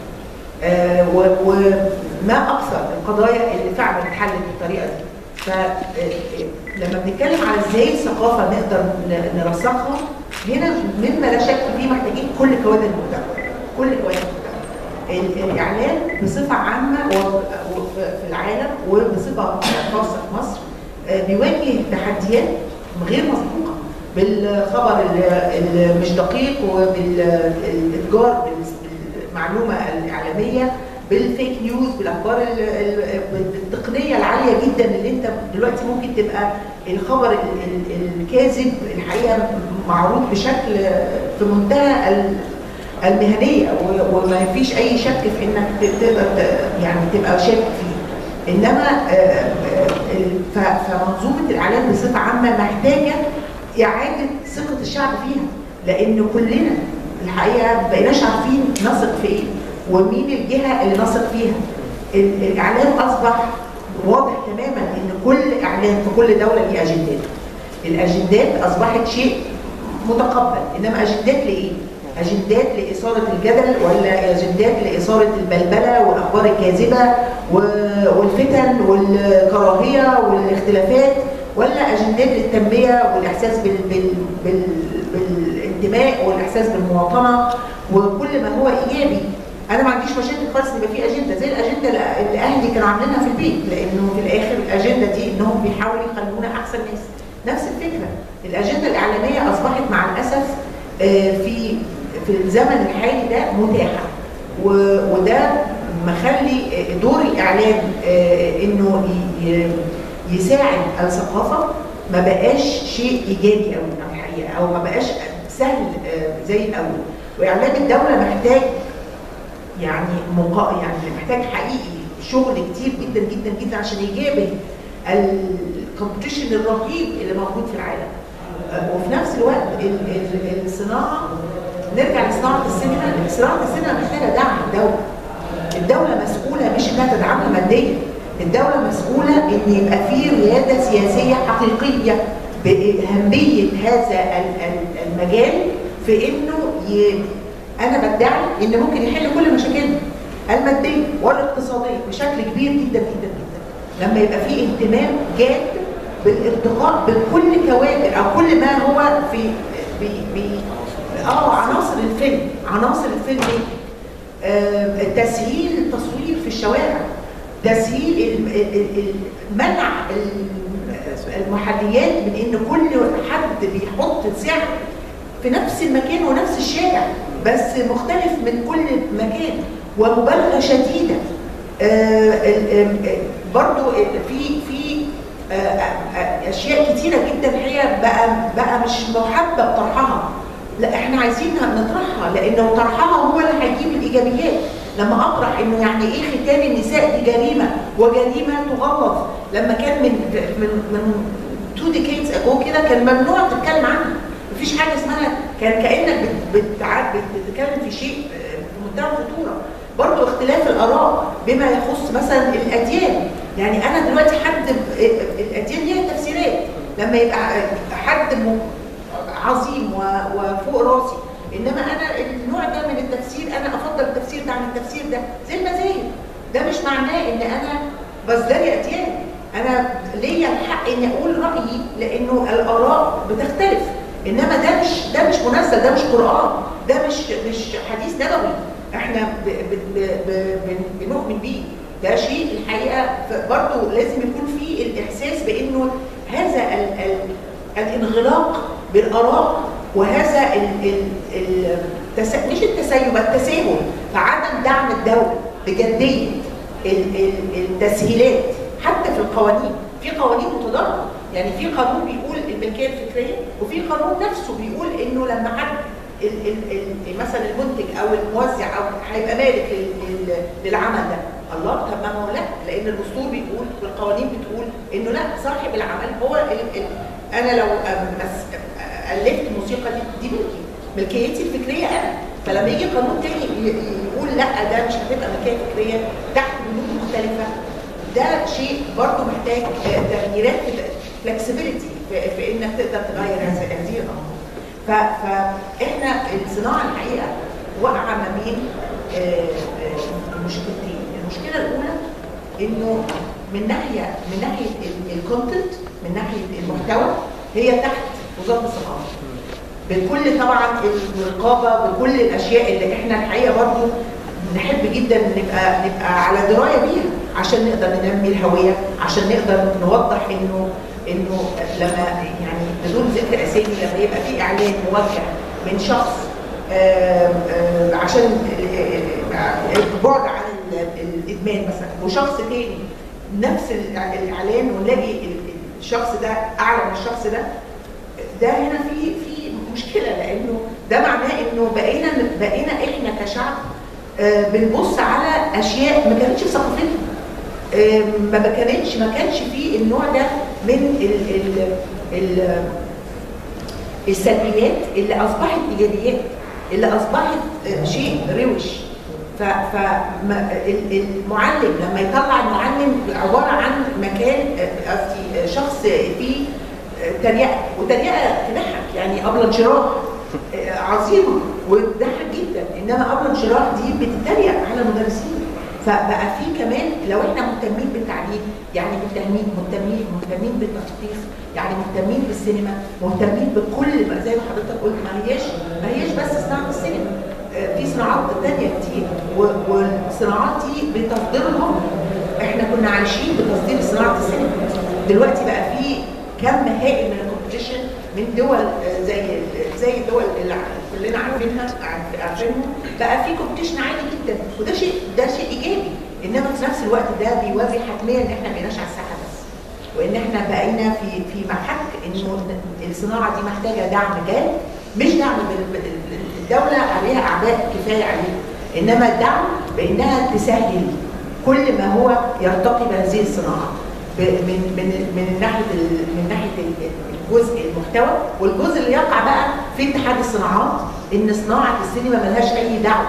آه، وما أكثر القضايا اللي فعلا اتحلت بالطريقة دي. فلما بنتكلم على إزاي الثقافه نقدر نرسخها هنا مما لا شك فيه محتاجين كل كوادر المجتمع كل كوادر المجتمع ال- الاعلام بصفة عامة في العالم وبصفة خاصة في مصر آه، بيواجه تحديات غير مسبوقه بالخبر ال- ال- مش دقيق وبالإتجار بالمعلومة الإعلامية بالفيك نيوز بالأخبار ال- ال- بالتقنيه العالية جدا اللي أنت دلوقتي ممكن تبقى الخبر ال- ال- الكاذب الحقيقة معروض بشكل في منتهى ال- المهنية وما فيش أي شك في إنك تقدر يعني تبقى شاك فيه. إنما آه، آه، فمنظومة الإعلام بصفة عامة محتاجة اعاده ثقة الشعب فيها لأن كلنا الحقيقة ما بقيناش عارفين نثق في إيه ومين الجهة اللي نثق فيها؟ ال- الإعلام أصبح واضح تماما إن كل إعلام في كل دولة ليه أجندات. الأجندات أصبحت شيء متقبل. إنما أجندات لإيه؟ أجندات لإثارة الجدل ولا أجندات لإثارة البلبلة والاخبار الكاذبة والفتن والكراهية والاختلافات؟ ولا أجندات للتنميه والإحساس بال بال بال بالانتماء والإحساس بالمواطنة وكل ما هو إيجابي. أنا ما عنديش مشاكل خالص يبقى في أجندة زي الأجندة اللي أهلي كانوا عاملينها في البيت لأنه في الآخر الأجندة دي إنهم بيحاولوا يخلونا أحسن ناس. نفس الفكرة. الأجندة الإعلامية أصبحت مع الأسف آه، في في الزمن الحالي ده متاحة. وده مخلي دور الإعلام آه، إنه يساعد الثقافه ما بقاش شيء إيجابي قوي الحقيقة أو ما بقاش سهل آه، زي الأول. وإعلام الدولة محتاج يعني مقا... يعني محتاج حقيقي شغل كتير جدا جدا جدا عشان يجابه الكومبيتيشن الرهيب اللي موجود في العالم. آه، وفي نفس الوقت ال- ال- الصناعة نرجع لصناعة السينما. صناعة السينما محتاجة دعم الدولة. الدولة مسؤولة مش إنها تدعمها ماديا. الدولة مسؤولة إن يبقى في ريادة سياسية حقيقية بأهمية هذا ال- ال- المجال في إنه ي... أنا بدعي إن ممكن يحل كل مشاكلنا المادية والاقتصادية بشكل كبير جدا جدا جدا. لما يبقى في اهتمام جاد بالارتقاء بكل كوادر أو كل ما هو في بي بي آه عناصر الفيلم عناصر الفيلم آه تسهيل التصوير في الشوارع. تسهيل منع ال- المحليات من إن كل حد بيحط سعر في نفس المكان ونفس الشارع بس مختلف من كل مكان. ومبالغة شديدة. آه، برضو في في آه، آه، أشياء كتيرة جدا هي بقى بقى مش محبب طرحها. لا إحنا عايزين نطرحها لأنه طرحها هو اللي هيجيب الإيجابيات. لما أطرح إنه يعني إيه ختان النساء دي جريمة وجريمة تغلظ لما كان من من من تو ديكيدز اجو كده كان ممنوع تتكلم عنها مفيش حاجة اسمها كان كأنك بتتكلم في شيء آه، في منتهى الخطورة. برضه اختلاف الآراء بما يخص مثلا الأديان. يعني أنا دلوقتي حد ب- الأديان ليها تفسيرات. لما يبقى حد م- عظيم وفوق راسي. إنما أنا النوع ده من التفسير أنا أفضل عن التفسير ده. زي المذاهب ده مش معناه إن أنا بزدري اديان أنا ليا الحق إني أقول رأيي لأنه الآراء بتختلف. إنما ده مش ده مش منزل ده مش قرآن. ده مش مش حديث نبوي. إحنا بنؤمن بيه. ده شيء الحقيقة برضه لازم يكون فيه الإحساس بإنه هذا ال ال الانغلاق بالآراء وهذا ال ال ال التس... مش التسيب التساهل فعدم دعم الدولة بجدية ال ال التسهيلات حتى في القوانين. في قوانين متضاربه يعني في قانون بيقول الملكية الفكرية وفي قانون نفسه بيقول إنه لما حد مثلا المنتج أو الموزع أو هيبقى مالك لل- لل- للعمل ده. الله طب ما هو لا لأن الدستور بيقول والقوانين بتقول إنه لا صاحب العمل هو ال ال أنا لو ألفت الموسيقى دي دي ملكي. ملكيتي الفكرية أنا. فلما يجي قانون تاني يقول لا ده مش هتبقى ملكيه فكريه تحت بنود مختلفة. ده شيء برضه محتاج آه، تغييرات فلكسبيليتي في, إنك تقدر تغير هذه الأمور. فاحنا الصناعة الحقيقة واقعة ما بين آه، آه، مشكلتين. المشكلة الأولى إنه من ناحيه من ناحية الكونتنت من ناحية المحتوى هي تحت وزارة الثقافه بكل طبعا الرقابه بكل الأشياء اللي إحنا الحقيقة برضو نحب جدا نبقى نبقى على دراية بيها عشان نقدر ننمي الهوية عشان نقدر نوضح انه إنه لما يعني بدون ذكر أسامي لما يبقى في إعلان موجه من شخص عشان ال- ال- البعد عن ال- الإدمان مثلا وشخص تاني نفس الإعلان ونلاقي ال- الشخص ده أعلى من الشخص ده ده هنا في مشكلة لأنه ده معناه إنه بقينا بقينا إحنا كشعب آه، بنبص على أشياء ما كانتش في ثقافتنا. ما كانتش ما كانش فيه النوع ده من ال ال ال السلبيات اللي أصبحت إيجابيات اللي أصبحت آه، شيء روش. فالمعلم لما يطلع المعلم عبارة عن مكان آه، قصدي شخص فيه تريقة وتريقة تضحك يعني أبلة انشراح آه، عظيمه وتضحك جدا. إنما أبلة انشراح دي بتتريق على المدرسين. فبقى في كمان لو إحنا مهتمين بالتعليم يعني مهتمين مهتمين مهتمين بالتثقيف يعني مهتمين بالسينما مهتمين بكل ما زي ما حضرتك قلت ما هياش ما هياش بس صناعة السينما. آه، في صناعات تانية كتير. والصناعات دي بتصديرها إحنا كنا عايشين بتصدير صناعة السينما. دلوقتي بقى في كم هائل من من دول زي زي الدول اللي كلنا عارفينها عارف- عارفينهم. بقى في كومبيتيشن عالي جدا وده شيء ده شيء إيجابي. إنما في نفس الوقت ده بيوري حتميا إن إحنا ما بقيناش على الساحة بس. وإن إحنا بقينا في في محك إنه الصناعة دي محتاجة دعم جاد. مش دعم الدولة عليها اعباء كفاية عليها إنما الدعم بإنها تسهل كل ما هو يرتقي بهذه الصناعة. من من من ناحية من ناحية الجزء المحتوى والجزء اللي يقع بقى في اتحاد الصناعات إن صناعة السينما ملهاش أي دعوة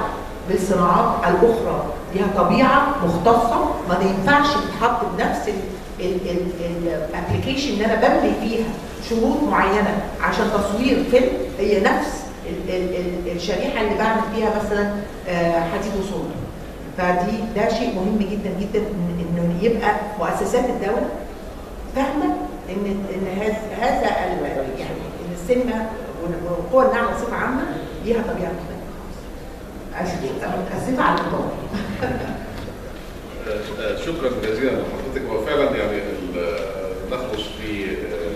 بالصناعات الأخرى. ليها طبيعة مختصة ما ينفعش تتحط بنفس الابلكيشن اللي أنا بملي فيها شروط معينة. عشان تصوير فيلم هي نفس ال- ال- ال- الشريحة اللي بعمل فيها مثلا آه، حديد وصلب فدي ده شيء مهم جدا جدا إنه يبقى مؤسسات الدولة فاهمة إن إن هذا يعني إن السينما والقوى الناعمه بصفة عامة ليها طبيعة مختلفة خالص. متاسفه على. آه، شكرا جزيلا لحضرتك هو يعني نخلص في آه،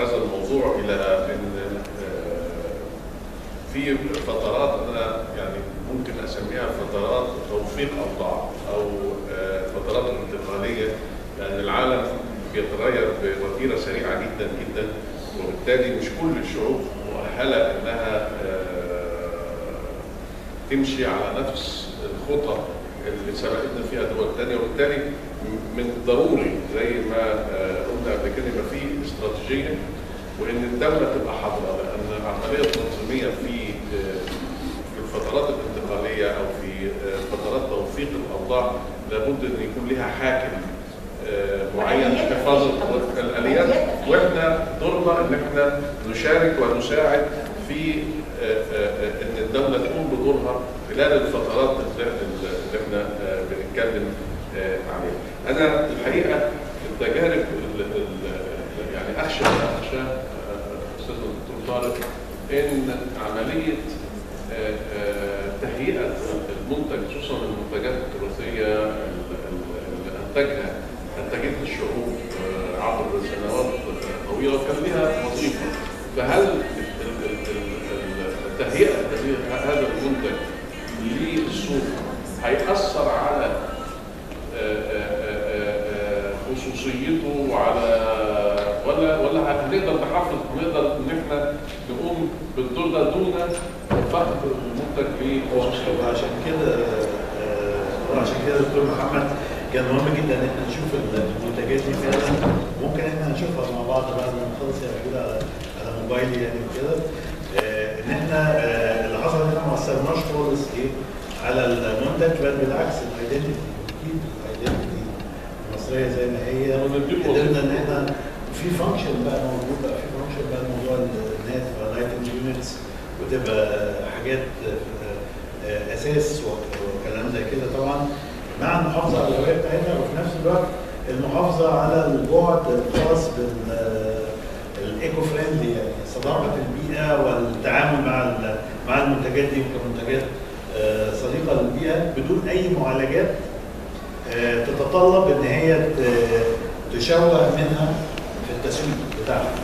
هذا الموضوع إلى إن آه، في فترات أنا يعني ممكن أسميها فترات توفيق اوضاع أو آه، فترات انتقالية لأن العالم بيتغير بوتيرة سريعة جدا جدا وبالتالي مش كل الشعوب مؤهلة إنها آه، تمشي على نفس الخطى اللي سبقتنا فيها دول تانية. وبالتالي من الضروري زي ما آه، قلنا قبل كده يبقى في استراتيجية وإن الدولة تبقى حاضرة لأن العملية التنظيميه في آه، في الفترات الانتقالية أو في فترات توفيق الأوضاع لابد إن يكون لها حاكم معين لحفاظ الآليات وإحنا دورنا إن إحنا نشارك ونساعد في آه، آه، إن الدولة تقوم بدورها خلال الفترات اللي إحنا آه، بنتكلم عليها. أنا الحقيقة التجارب ال- ال- يعني أخشى أخشى أستاذ الدكتور طارق إن عملية تهيئة المنتج خصوصا المنتجات التراثية ال- ال- اللي أنتجها انتجتها الشعوب آه، عبر سنوات طويلة كان لها وظيفه فهل تهيئه هذا المنتج للسوق هيأثر على آه، آه، آه، آه، خصوصيته وعلى ولا ولا هنقدر نحافظ هنقدر إن إحنا نقوم بالدور ده دون فهم المنتج لخصوصيته وعشان كده آه، وعشان كده دكتور محمد كان مهم جدا إن إحنا نشوف المنتجات دي فعلا. ممكن إحنا نشوفها مع بعض بعد ما نخلص يعني كده على على موبايلي يعني وكده. آه، إن إحنا آه، إن إحنا ما أثرناش خالص إيه على المنتج بل بالعكس ال identity أكيد ال identity المصرية زي ما هي. قدرنا إن إحنا في function بقى موجود بقى في function بقى موضوع تبقى lighting units وتبقى حاجات آه، أثاث وكلام زي كده. طبعا مع المحافظة على الهوية بتاعتنا وفي نفس الوقت المحافظة على البعد الخاص بال eco friendly يعني صداقة البيئة والتعامل مع مع المنتجات دي كمنتجات آه، صديقة للبيئة بدون أي معالجات آه، تتطلب إن هي تشوه منها في التسويق بتاعها.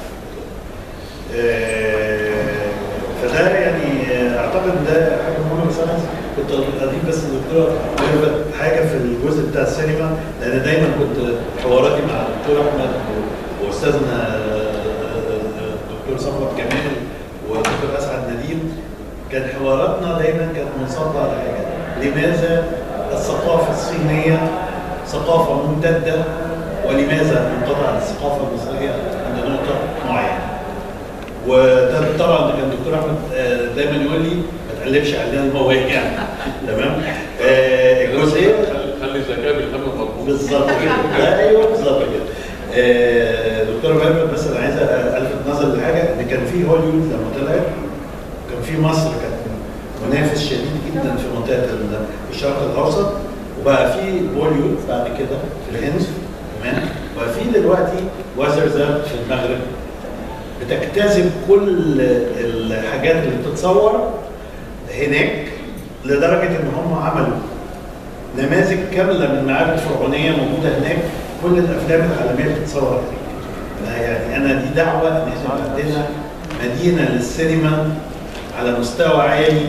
آه، فده يعني آه، أعتقد ده حاجة مهمة بس أنا كنت اضيف بس الدكتوره حاجة في الجزء بتاع السينما لأن دايما كنت حواراتي مع الدكتور أحمد وأستاذنا آه، الدكتور صفوت كمال والدكتور أسعد نديم. كان حواراتنا دايما كانت منصبة على حاجة. لماذا الثقافة الصينية ثقافة ممتدة ولماذا انقطعت الثقافة المصرية عند نقطة معينة؟ وده طبعا كان الدكتور أحمد آه، دايما يقول لي ما تقلبش علينا المواجع تمام؟ آه، الجزئيه خلي- الذكاء بالهم مضبوط بالظبط كده. أيوه بالظبط كده. آه، دكتوره ميرفت بس أنا عايز ألفت نظر لحاجة. إن كان في هوليوود لما طلعت كان في مصر كانت منافس شديد جدا في منطقة ال- الشرق الأوسط. وبقى في بوليوود بعد كده في الهند تمام؟ وبقى في دلوقتي وازرزات في المغرب. بتجتذب كل الحاجات اللي بتتصور هناك لدرجة إن هم عملوا نماذج كاملة من المعابد الفرعونيه موجودة هناك. كل الأفلام العالمية بتتصور هناك. أنا يعني أنا دي دعوة إن إحنا عندنا مدينة للسينما على مستوى عالي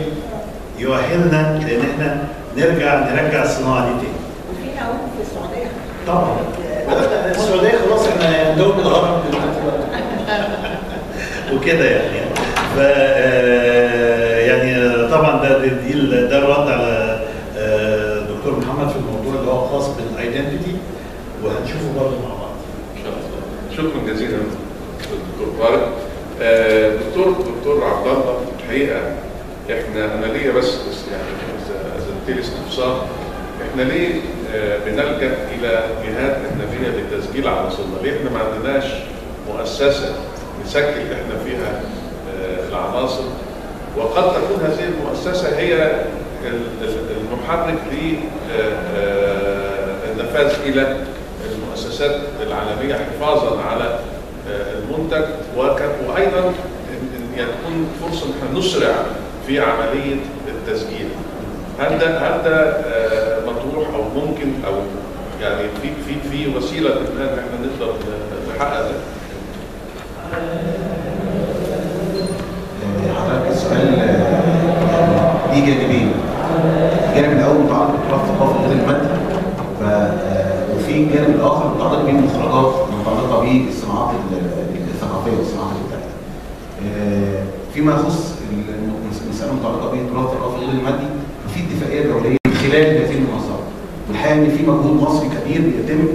يؤهلنا لأن إحنا نرجع نرجع الصناعة دي تاني. وفي نعوم في السعودية. طبعا. بدأنا السعودية خلاص إحنا دولة دلوقتي وكده يعني. ف آه، يعني طبعا ده دي- ده الرد على آه، دكتور محمد في الموضوع اللي هو خاص بالايدنتيتي وهنشوفه برضه مع بعض. شكرا جزيلا دكتور طارق آه، دكتور دكتور عبد الله الحقيقة إحنا أنا ليا بس يعني لي استفسار إحنا ليه بنلجأ إلى جهات اجنبيه للتسجيل على صلنا؟ ليه إحنا ما عندناش مؤسسة نسجل إحنا فيها آه، العناصر وقد تكون هذه المؤسسة هي ال- ال- المحرك للنفاذ إلى المؤسسات العالمية حفاظا على آه، المنتج وأيضا إن يكون فرصة إن إحنا نسرع في عملية التسجيل. هل ده هل ده آه، مطروح أو ممكن أو يعني في في في وسيلة إن إحنا نقدر نحقق ده؟ حضرتك السؤال ليه جانبين. الجانب الأول متعلق بالتراث الثقافي غير المادي ف آه، وفي الجانب الآخر متعلق بالمخرجات المتعلقه بالصناعات ال- الثقافية والصناعات المختلفه. آه، فيما يخص المساله المتعلقه بالتراث الثقافي غير المادي ففي اتفاقية دوليه من خلال هذه المنظمه. والحقيقة إن في مجهود مصري كبير بيتم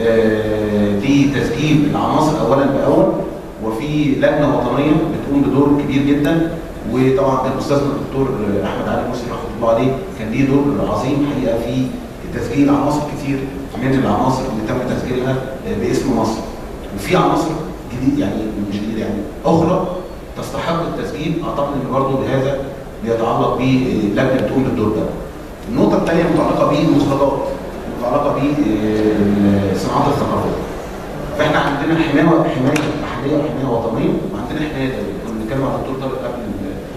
آه، لتسجيل العناصر اولا بأول وفي لجنة وطنية بتقوم بدور كبير جدا وطبعا كان استاذنا الدكتور أحمد علي مرسي رحمة الله عليه كان ليه دور عظيم حقيقة في تسجيل عناصر كتير من العناصر اللي تم تسجيلها باسم مصر وفي عناصر جديد يعني مش جديدة يعني أخرى تستحق التسجيل أعتقد إن برضه بهذا بيتعلق بلجنه بتقوم بالدور ده. النقطة الثانية متعلقة بالمخرجات متعلقة بالصناعات الثقافيه. فإحنا عندنا حمايه حماية محليه وحمايه وطنيه وعندنا حمايه دوليه كنا بنتكلم على الدكتور طارق قبل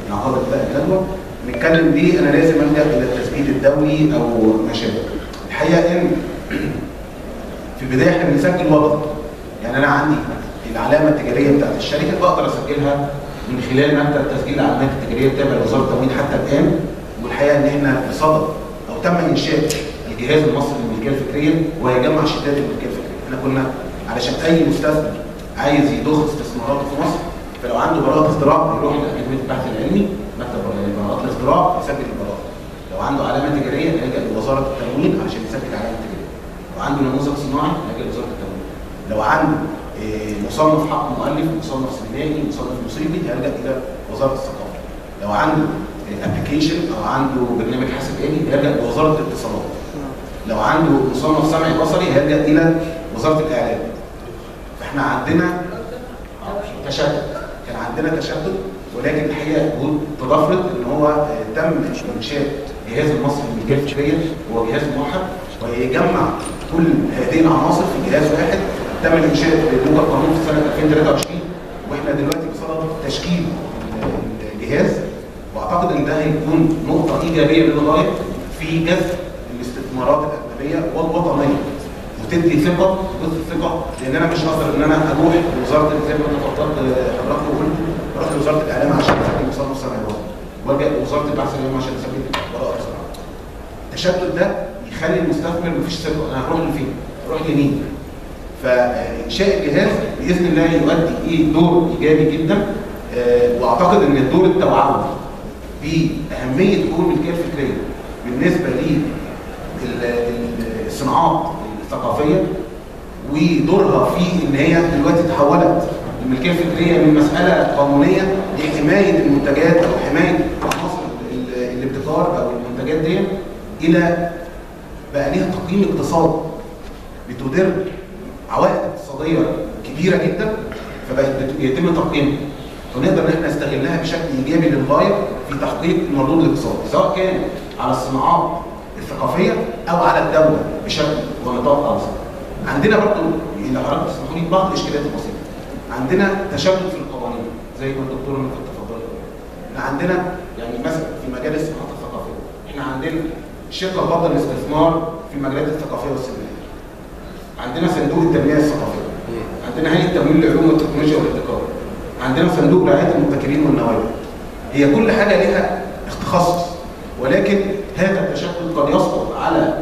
انعقاد بقى الندوه نتكلم ليه أنا لازم ألجأ إلى التسجيل الدولي أو ما شابه. الحقيقة إن في البداية إحنا بنسجل وطن يعني أنا عندي العلامة التجارية بتاعت الشركة بقدر أسجلها من خلال مكتب تسجيل العلامات التجارية التابع لوزاره التموين حتى الآن. والحقيقة إن إحنا بصدد أو تم إنشاء الجهاز المصري للملكية الفكرية ويجمع شهادات الملكية الفكرية. إحنا كنا علشان أي مستثمر عايز يضخ استثماراته في مصر فلو عنده براءة اختراع يروح لاكاديميه البحث العلمي مكتب براءات الاختراع يسجل البراءة. لو عنده علامة تجارية يلجأ لوزارة التموين علشان يسجل علامة تجارية. لو عنده نموذج صناعي يلجأ لوزارة التموين لو عنده مصنف حق مؤلف مصنف سينمائي مصنف موسيقي يلجأ إلى وزارة الثقافة. لو عنده ابلكيشن أو عنده برنامج حاسب آلي يلجأ لوزارة الاتصالات. لو عنده مصنف سمعي بصري يلجأ إلى وزارة الإعلام. فاحنا عندنا تشتت كان عندنا تشتت ولكن الحقيقة تضافرت إن هو تم إنشاء جهاز المصري للملكيه الفكريه هو جهاز موحد ويجمع كل هذه العناصر في جهاز واحد. تم الإنشاء بموجب قانون في سنة 2023 وإحنا دلوقتي بصدد تشكيل الجهاز. وأعتقد إن ده هيكون نقطة إيجابية للغاية في جذب الاستثمارات الأجنبية والوطنية. وتدي ثقه بص ثقه لأن أنا مش هقدر إن أنا أروح لوزارة زي ما أنا فضلت حضراتكم قلت أروح لوزارة الإعلام عشان أسجل مصنف صناعي والجا لوزاره البحث العلمي عشان أسجل براءه صناعة التشتت ده يخلي المستثمر مفيش ثقة أنا هروح لفين؟ هروح لمين؟ فانشاء الجهاز بإذن الله يؤدي إيه دور إيجابي جدا أه وأعتقد إن الدور التوعوي بأهمية حقوق الملكيه الفكريه بالنسبة للصناعات الثقافيه ودورها في إن هي دلوقتي تحولت الملكيه الفكرية من مسألة قانونية لحماية المنتجات أو حماية عناصر الابتكار أو المنتجات دي إلى بقى ليها تقييم اقتصادي بتدر عوائد اقتصادية كبيرة جدا فبقت يتم تقييمها. فنقدر إن إحنا نستغلها بشكل إيجابي للغاية في تحقيق المردود الاقتصادي سواء كان على الصناعات الثقافية أو على الدولة بشكل ونطاق اوسع. عندنا برضه اللي حضرتك تسمحوا لي بعض الاشكاليات البسيطة. عندنا تشدد في القوانين زي ما الدكتور اللي كنت تفضلت. إحنا عندنا يعني مثلا في مجال الصناعات الثقافية إحنا عندنا شركة بطل الاستثمار في المجالات الثقافية والسينمائية. عندنا صندوق التنمية الثقافية. عندنا هيئة تمويل العلوم والتكنولوجيا والابتكار. عندنا صندوق رعاية المبتكرين والنوادي. هي كل حاجة لها تخصص ولكن هذا التشتت قد يسقط على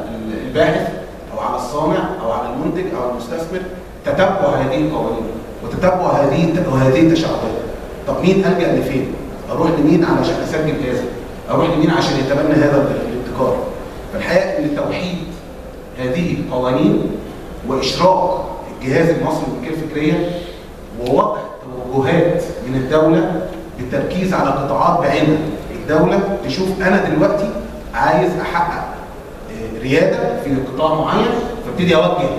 الباحث أو على الصانع أو على المنتج أو المستثمر تتبع هذه القوانين وتتبع هذه وهذه التشعبات. طب مين ألجأ لفين؟ أروح لمين علشان أسجل هذا؟ أروح لمين عشان يتبنى هذا الابتكار؟ فالحقيقة إن توحيد هذه القوانين واشراك الجهاز المصري للملكيه الفكرية ووضع توجهات من الدولة بالتركيز على قطاعات بعينها الدولة تشوف أنا دلوقتي عايز أحقق ريادة في قطاع معين فابتدي أوجه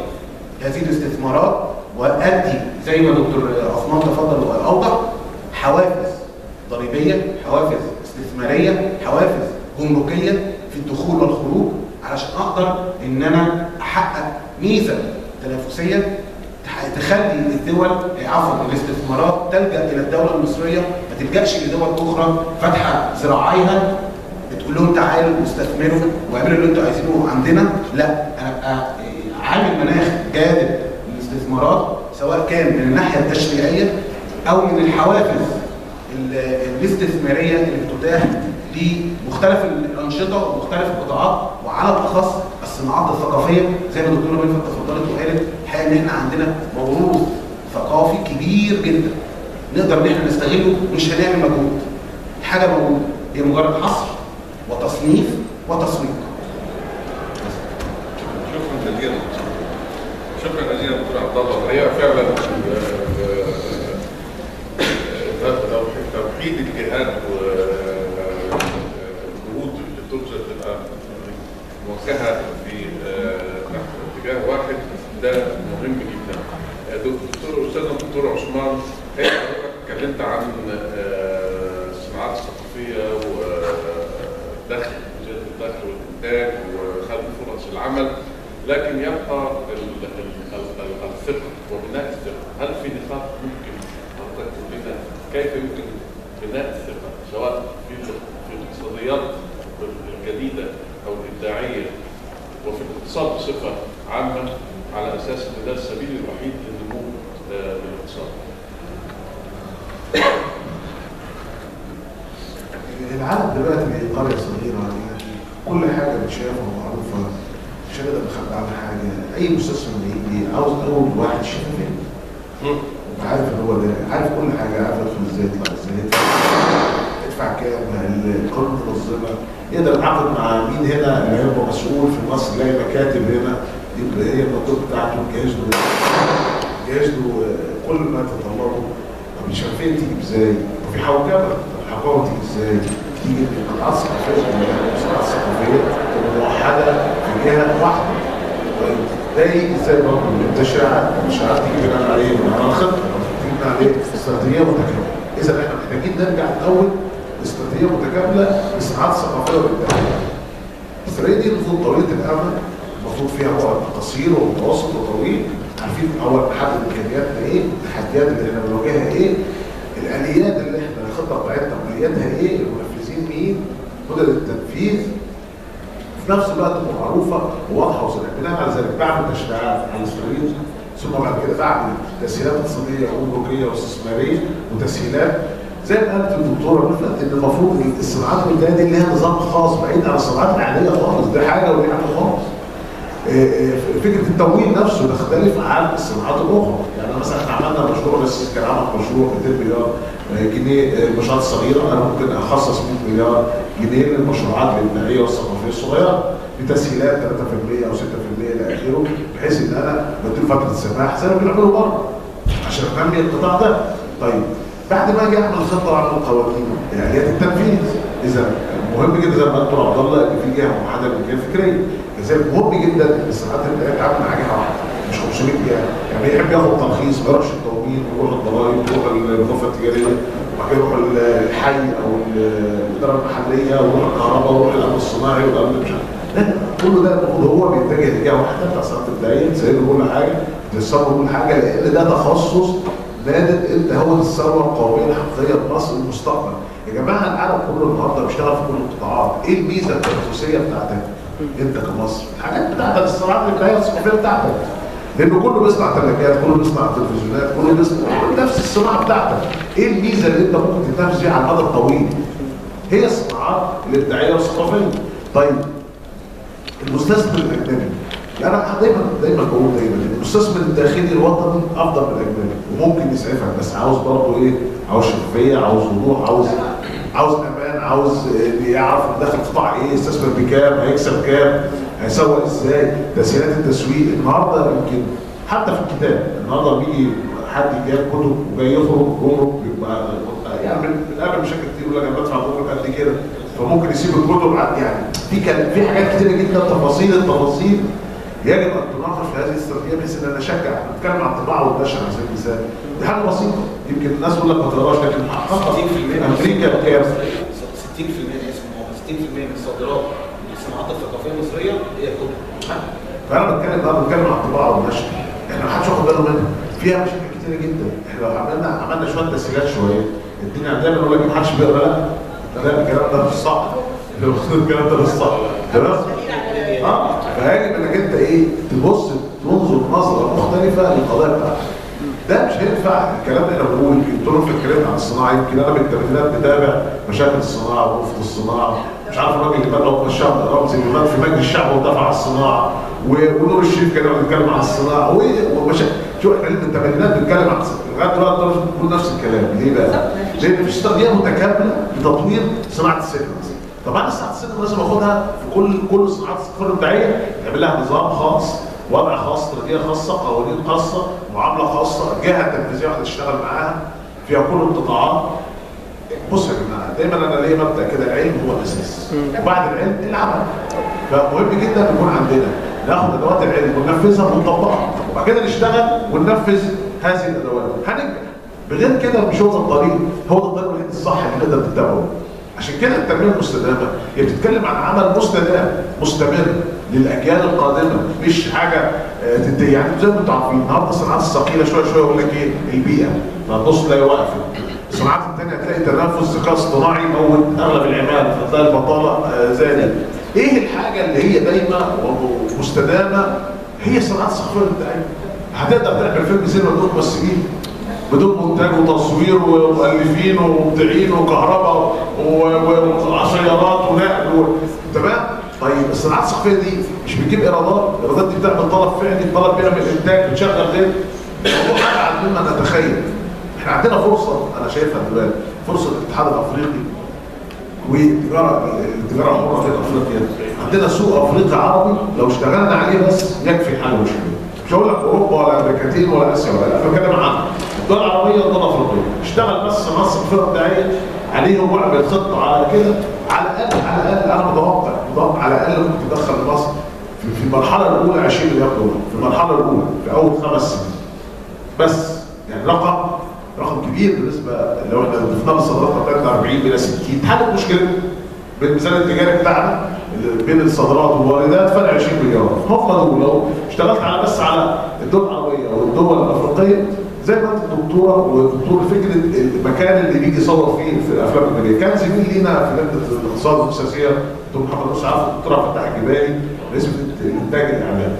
هذه الاستثمارات وأدي زي ما دكتور عثمان تفضل وأوضح حوافز ضريبية حوافز استثمارية حوافز جمركية في الدخول والخروج علشان أقدر إن أنا أحقق ميزة تنافسية تخلي الدول عفوا الاستثمارات تلجأ إلى الدولة المصرية ما تلجأش لدول أخرى فاتحة ذراعيها بتقول لهم تعالوا واستثمروا واعملوا اللي أنتوا عايزينه عندنا. لا أنا ابقى عامل مناخ جاذب للاستثمارات سواء كان من الناحية التشريعية أو من الحوافز الاستثمارية اللي بتتاح لمختلف الأنشطة ومختلف القطاعات وعلى الأخص الصناعات الثقافية. زي ما الدكتوره ملفت تفضلت وقالت الحقيقة إن إحنا عندنا موروث ثقافي كبير جدا. نقدر إن إحنا نستغله مش هنعمل مجهود. حاجة موجودة. هي مجرد حصر. وتصنيف وتسويق. شكرا جزيلا. شكرا جزيلا دكتور عبد الله. هي فعلا توحيد الجهات والجهود اللي بتبذل موجهة في آه، نحو اتجاه واحد. ده مهم جدا. آه، دكتور استاذنا الدكتور عثمان اتكلمت عن الدخل والانتاج وخلق فرص العمل لكن يبقى ال- ال- ال- ال- الثقة وبناء الثقة. هل في نقاط ممكن حضرتك تقول كيف يمكن بناء الثقة؟ سواء في في الاقتصاديات الجديدة أو الإبداعية. وفي الاقتصاد بصفة عامة على أساس إن ده السبيل الوحيد للنمو آه، للاقتصاد. العالم دلوقتي قرية متشافه ومعروفه مش هنقدر نخبي عنها حاجة أي مستثمر يجي عاوز أول واحد شفافيه انت عارف إن هو ده عارف كل حاجة عارف يدخل إزاي يطلع إزاي يدفع كام القانون المنظمه يقدر يتعاقد مع مين هنا اللي هيبقى مسؤول في مصر يلاقي مكاتب هنا يبقى هي المكتوب بتاعته جهاز له جهاز له كل ما تتطلبه طب الشفافية تيجي إزاي؟ طب في حوكمه طب الحوكمه تيجي إزاي؟ القطاعات الثقافيه القطاعات الثقافيه تبقى موحده في جهه واحدة ده يجي إزاي برضه؟ التشريعات التشريعات تيجي بناء عليه بناء على تيجي بناء عليه استراتيجيه متكامله اذا إحنا محتاجين نرجع الأول استراتيجيه متكامله للصناعات الثقافيه والابداعيه الاستراتيجيه دي المفروض طويله الامد المفروض فيها بعد قصير ومتوسط وطويل عارفين اول نحدد امكانياتنا إيه التحديات اللي إحنا بنواجهها إيه الاليات اللي إحنا الخطه بتاعتنا الياتها إيه مدد التنفيذ في نفس الوقت معروفة وواضحه وصريحة. بناء على ذلك بعمل تشريعات على الاستراتيجيه ثم بعد كده بعمل تسهيلات اقتصادية وجمركيه واستثمارية وتسهيلات زي ما قالت الدكتوره إن المفروض الصناعات البدائيه دي نظام خاص بعيد عن الصناعات العادية خالص. دي حاجة ودي حاجة خالص. فكرة التمويل نفسه تختلف عن الصناعات الأخرى. يعني مثلا إحنا عملنا مشروع بس كان عمل مشروع 200 مليار جنيه المشروعات الصغيره أنا ممكن أخصص 100 مليار جنيه للمشروعات الابداعيه والثقافية الصغيرة بتسهيلات 3% أو 6% إلى آخره بحيث إن أنا بديله فترة سماح زي ما بنعمله بره عشان انمي القطاع ده. طيب بعد ما أجي اعمل خطة واعمل قوانين اليات التنفيذ إذا مهم جدا زي ما قلت عبد الله إن في جهة موحده للجهه الفكرية. كذلك مهم جدا إن الصناعات البدائيه تتعامل مع جهه واحدة مش 500 جهه يعني بيحب ياخد ترخيص ما يروحش التومين ويروح الضرايب ويروح الغرفه التجارية وبعد يروح الحي أو الاداره المحلية ويروح الكهرباء ويروح الامن الصناعي والامن مش عارف. كل ده المفروض هو بيتجه لجهة واحدة بتاع صناعه البدائية تسهل كل حاجة تيسر كل حاجة لأن ده تخصص نادت انت هو الثروة القوميه الحقيقية لمصر المستقبل. يا جماعة العالم كله النهارده بيشتغل في كل القطاعات. إيه الميزة التنافسيه بتاعتك؟ انت كمصر الحاجات بتاعتك الصناعات الابداعيه الثقافيه بتاعتك. لأن كله بيصنع ثلاجات كله بيصنع تلفزيونات كله بيصنع نفس الصناعه بتاعتك. إيه الميزة اللي أنت ممكن تتنافس بيها على المدى الطويل؟ هي الصناعات الابداعيه والثقافيه طيب المستثمر الأجنبي. أنا دايما دايما بقول دايما المستثمر الداخلي الوطني أفضل من الأجنبي وممكن يسعفك بس عاوز برضه إيه؟ عاوز شفافية عاوز وضوح عاوز عاوز عاوز يعرف داخل قطاع إيه يستثمر بكام هيكسب كام هيسوق إزاي. تسهيلات التسويق النهارده يمكن حتى في الكتاب النهارده بيجي حد جايب كتب وجاي يخرج جمرك بيبقى يعني بنقابل مشاكل كتير يقول لك أنا بدفع جمرك قد كده. فممكن يسيب الكتب يعني في كان في حاجات كتيرة جدا تفاصيل التفاصيل. يجب أن تناقش في هذه الاستراتيجية بحيث إن أنا أشجع. نتكلم عن الطباعة والنشر على سبيل المثال. دي حاجة بسيطة. يمكن الناس تقول لك ما تقراش لكن 60% أمريكا بكام؟ 60% أنا اسف هو 60% من الصادرات للصناعات الثقافية المصرية هي كتب فأنا بتكلم بقى بتكلم عن الطباعه والنشر إحنا ما حدش واخد باله منها. فيها مشاكل كتيرة جدا. إحنا لو عملنا عملنا شوية تسهيلات شوية الدنيا دايما يقول لك ما حدش بيقرأ لا لا الكلام ده مش صح. الكلام ده مش صح. تمام؟ آه فيجب إنك أنت إيه تبص تنظر نظرة مختلفة للقضايا بتاعتك. ده مش هينفع الكلام اللي أنا يمكن طول في الكلام عن الصناعة يمكن أنا من الثمانينات بتابع مشاكل الصناعة ورفض الصناعة. مش عارف الراجل اللي بدأ الشعب رمزي اللي مات في مجلس الشعب ودافع عن الصناعة. ونور الشريف كان بيتكلم عن الصناعة. ومشاكل شوف إحنا من الثمانينات بنتكلم عن لغاية دلوقتي بنقول نفس الكلام. ليه بقى؟ لأن مفيش استراتيجيه متكاملة لتطوير صناعة السينما طبعا صناعة السينما لازم آخدها في كل كل الصناعات الثقافيه الابداعيه نعمل لها نظام خاص. وضع خاص استراتيجيه خاصة قوانين خاصة معاملة خاصة جهة تنفيذية واحدة تشتغل معاها فيها كل القطاعات. بص يا جماعة دايما أنا ليا مبدأ كده العلم هو الأساس. وبعد العلم العمل. فمهم جدا يكون عندنا ناخد أدوات العلم وننفذها ونطبقها. وبعد كده نشتغل وننفذ هذه الأدوات. هننجح بغير كده مش هو ده الطريق هو ده الطريق الوحيد الصح اللي نقدر نتبعه عشان كده التنمية المستدامة هي بتتكلم عن عمل مستدام مستمر. للأجيال القادمة. مش حاجة آه، يعني زي ما أنتم عارفين النهارده الصناعات الثقيله شوية شوية يقول لك إيه؟ البيئة. فتبص تلاقي واقفه الصناعات الثانية هتلاقي تنافس ذكاء اصطناعي يموت أغلب العماله فتلاقي البطالة آه، زادت إيه الحاجة اللي هي دايمه ومستدامة؟ هي الصناعات الثقافيه بتاعتنا هتقدر تعمل فيلم سينما بدون ممثلين. بدون مونتاج وتصوير ومؤلفين ومبدعين وكهرباء وسيارات ونقل تمام؟ طيب الصناعات الثقافيه دي مش بتجيب إيرادات؟ الايرادات دي بتعمل طلب فعلي طلب بيعمل إنتاج بتشغل غير. الموضوع ابعد مما نتخيل إحنا عندنا فرصة أنا شايفها دلوقتي. فرصة الاتحاد الأفريقي والتجاره التجاره الحره في أفريقيا. عندنا سوق أفريقي عربي لو اشتغلنا عليه بس يكفي حل المشكلة مش هقول لك أوروبا ولا أمريكتين ولا آسيا ولا أنا بتكلم عن الدول العربية والدول الأفريقية. اشتغل بس مصر الفرق بتاعيه عليهم واعمل خطه على كده على الأقل على الأقل أنا متوقع على الأقل ممكن تدخل مصر في المرحلة الأولى 20 مليار دولار. في المرحلة الأولى في أول خمس سنين. بس يعني رقم رقم كبير بالنسبة لو إحنا ضفنا الصادرات بتاعتنا 40 إلى 60 حلت مشكله بالميزان التجاري بتاعنا بين الصادرات والواردات فرق 20 مليار. هم لو اشتغلت على بس على الدول العربية والدول الأفريقية زي ما انت دكتورة ودكتور فكرة المكان اللي بيجي يصور فيه في الأفلام الاجنبيه كان زميل لينا في لجنه الاقتصاد والسياسية دكتور محمد أسعاف والدكتور عبد الفتاح الجبالي رئيس إنتاج الإعلام.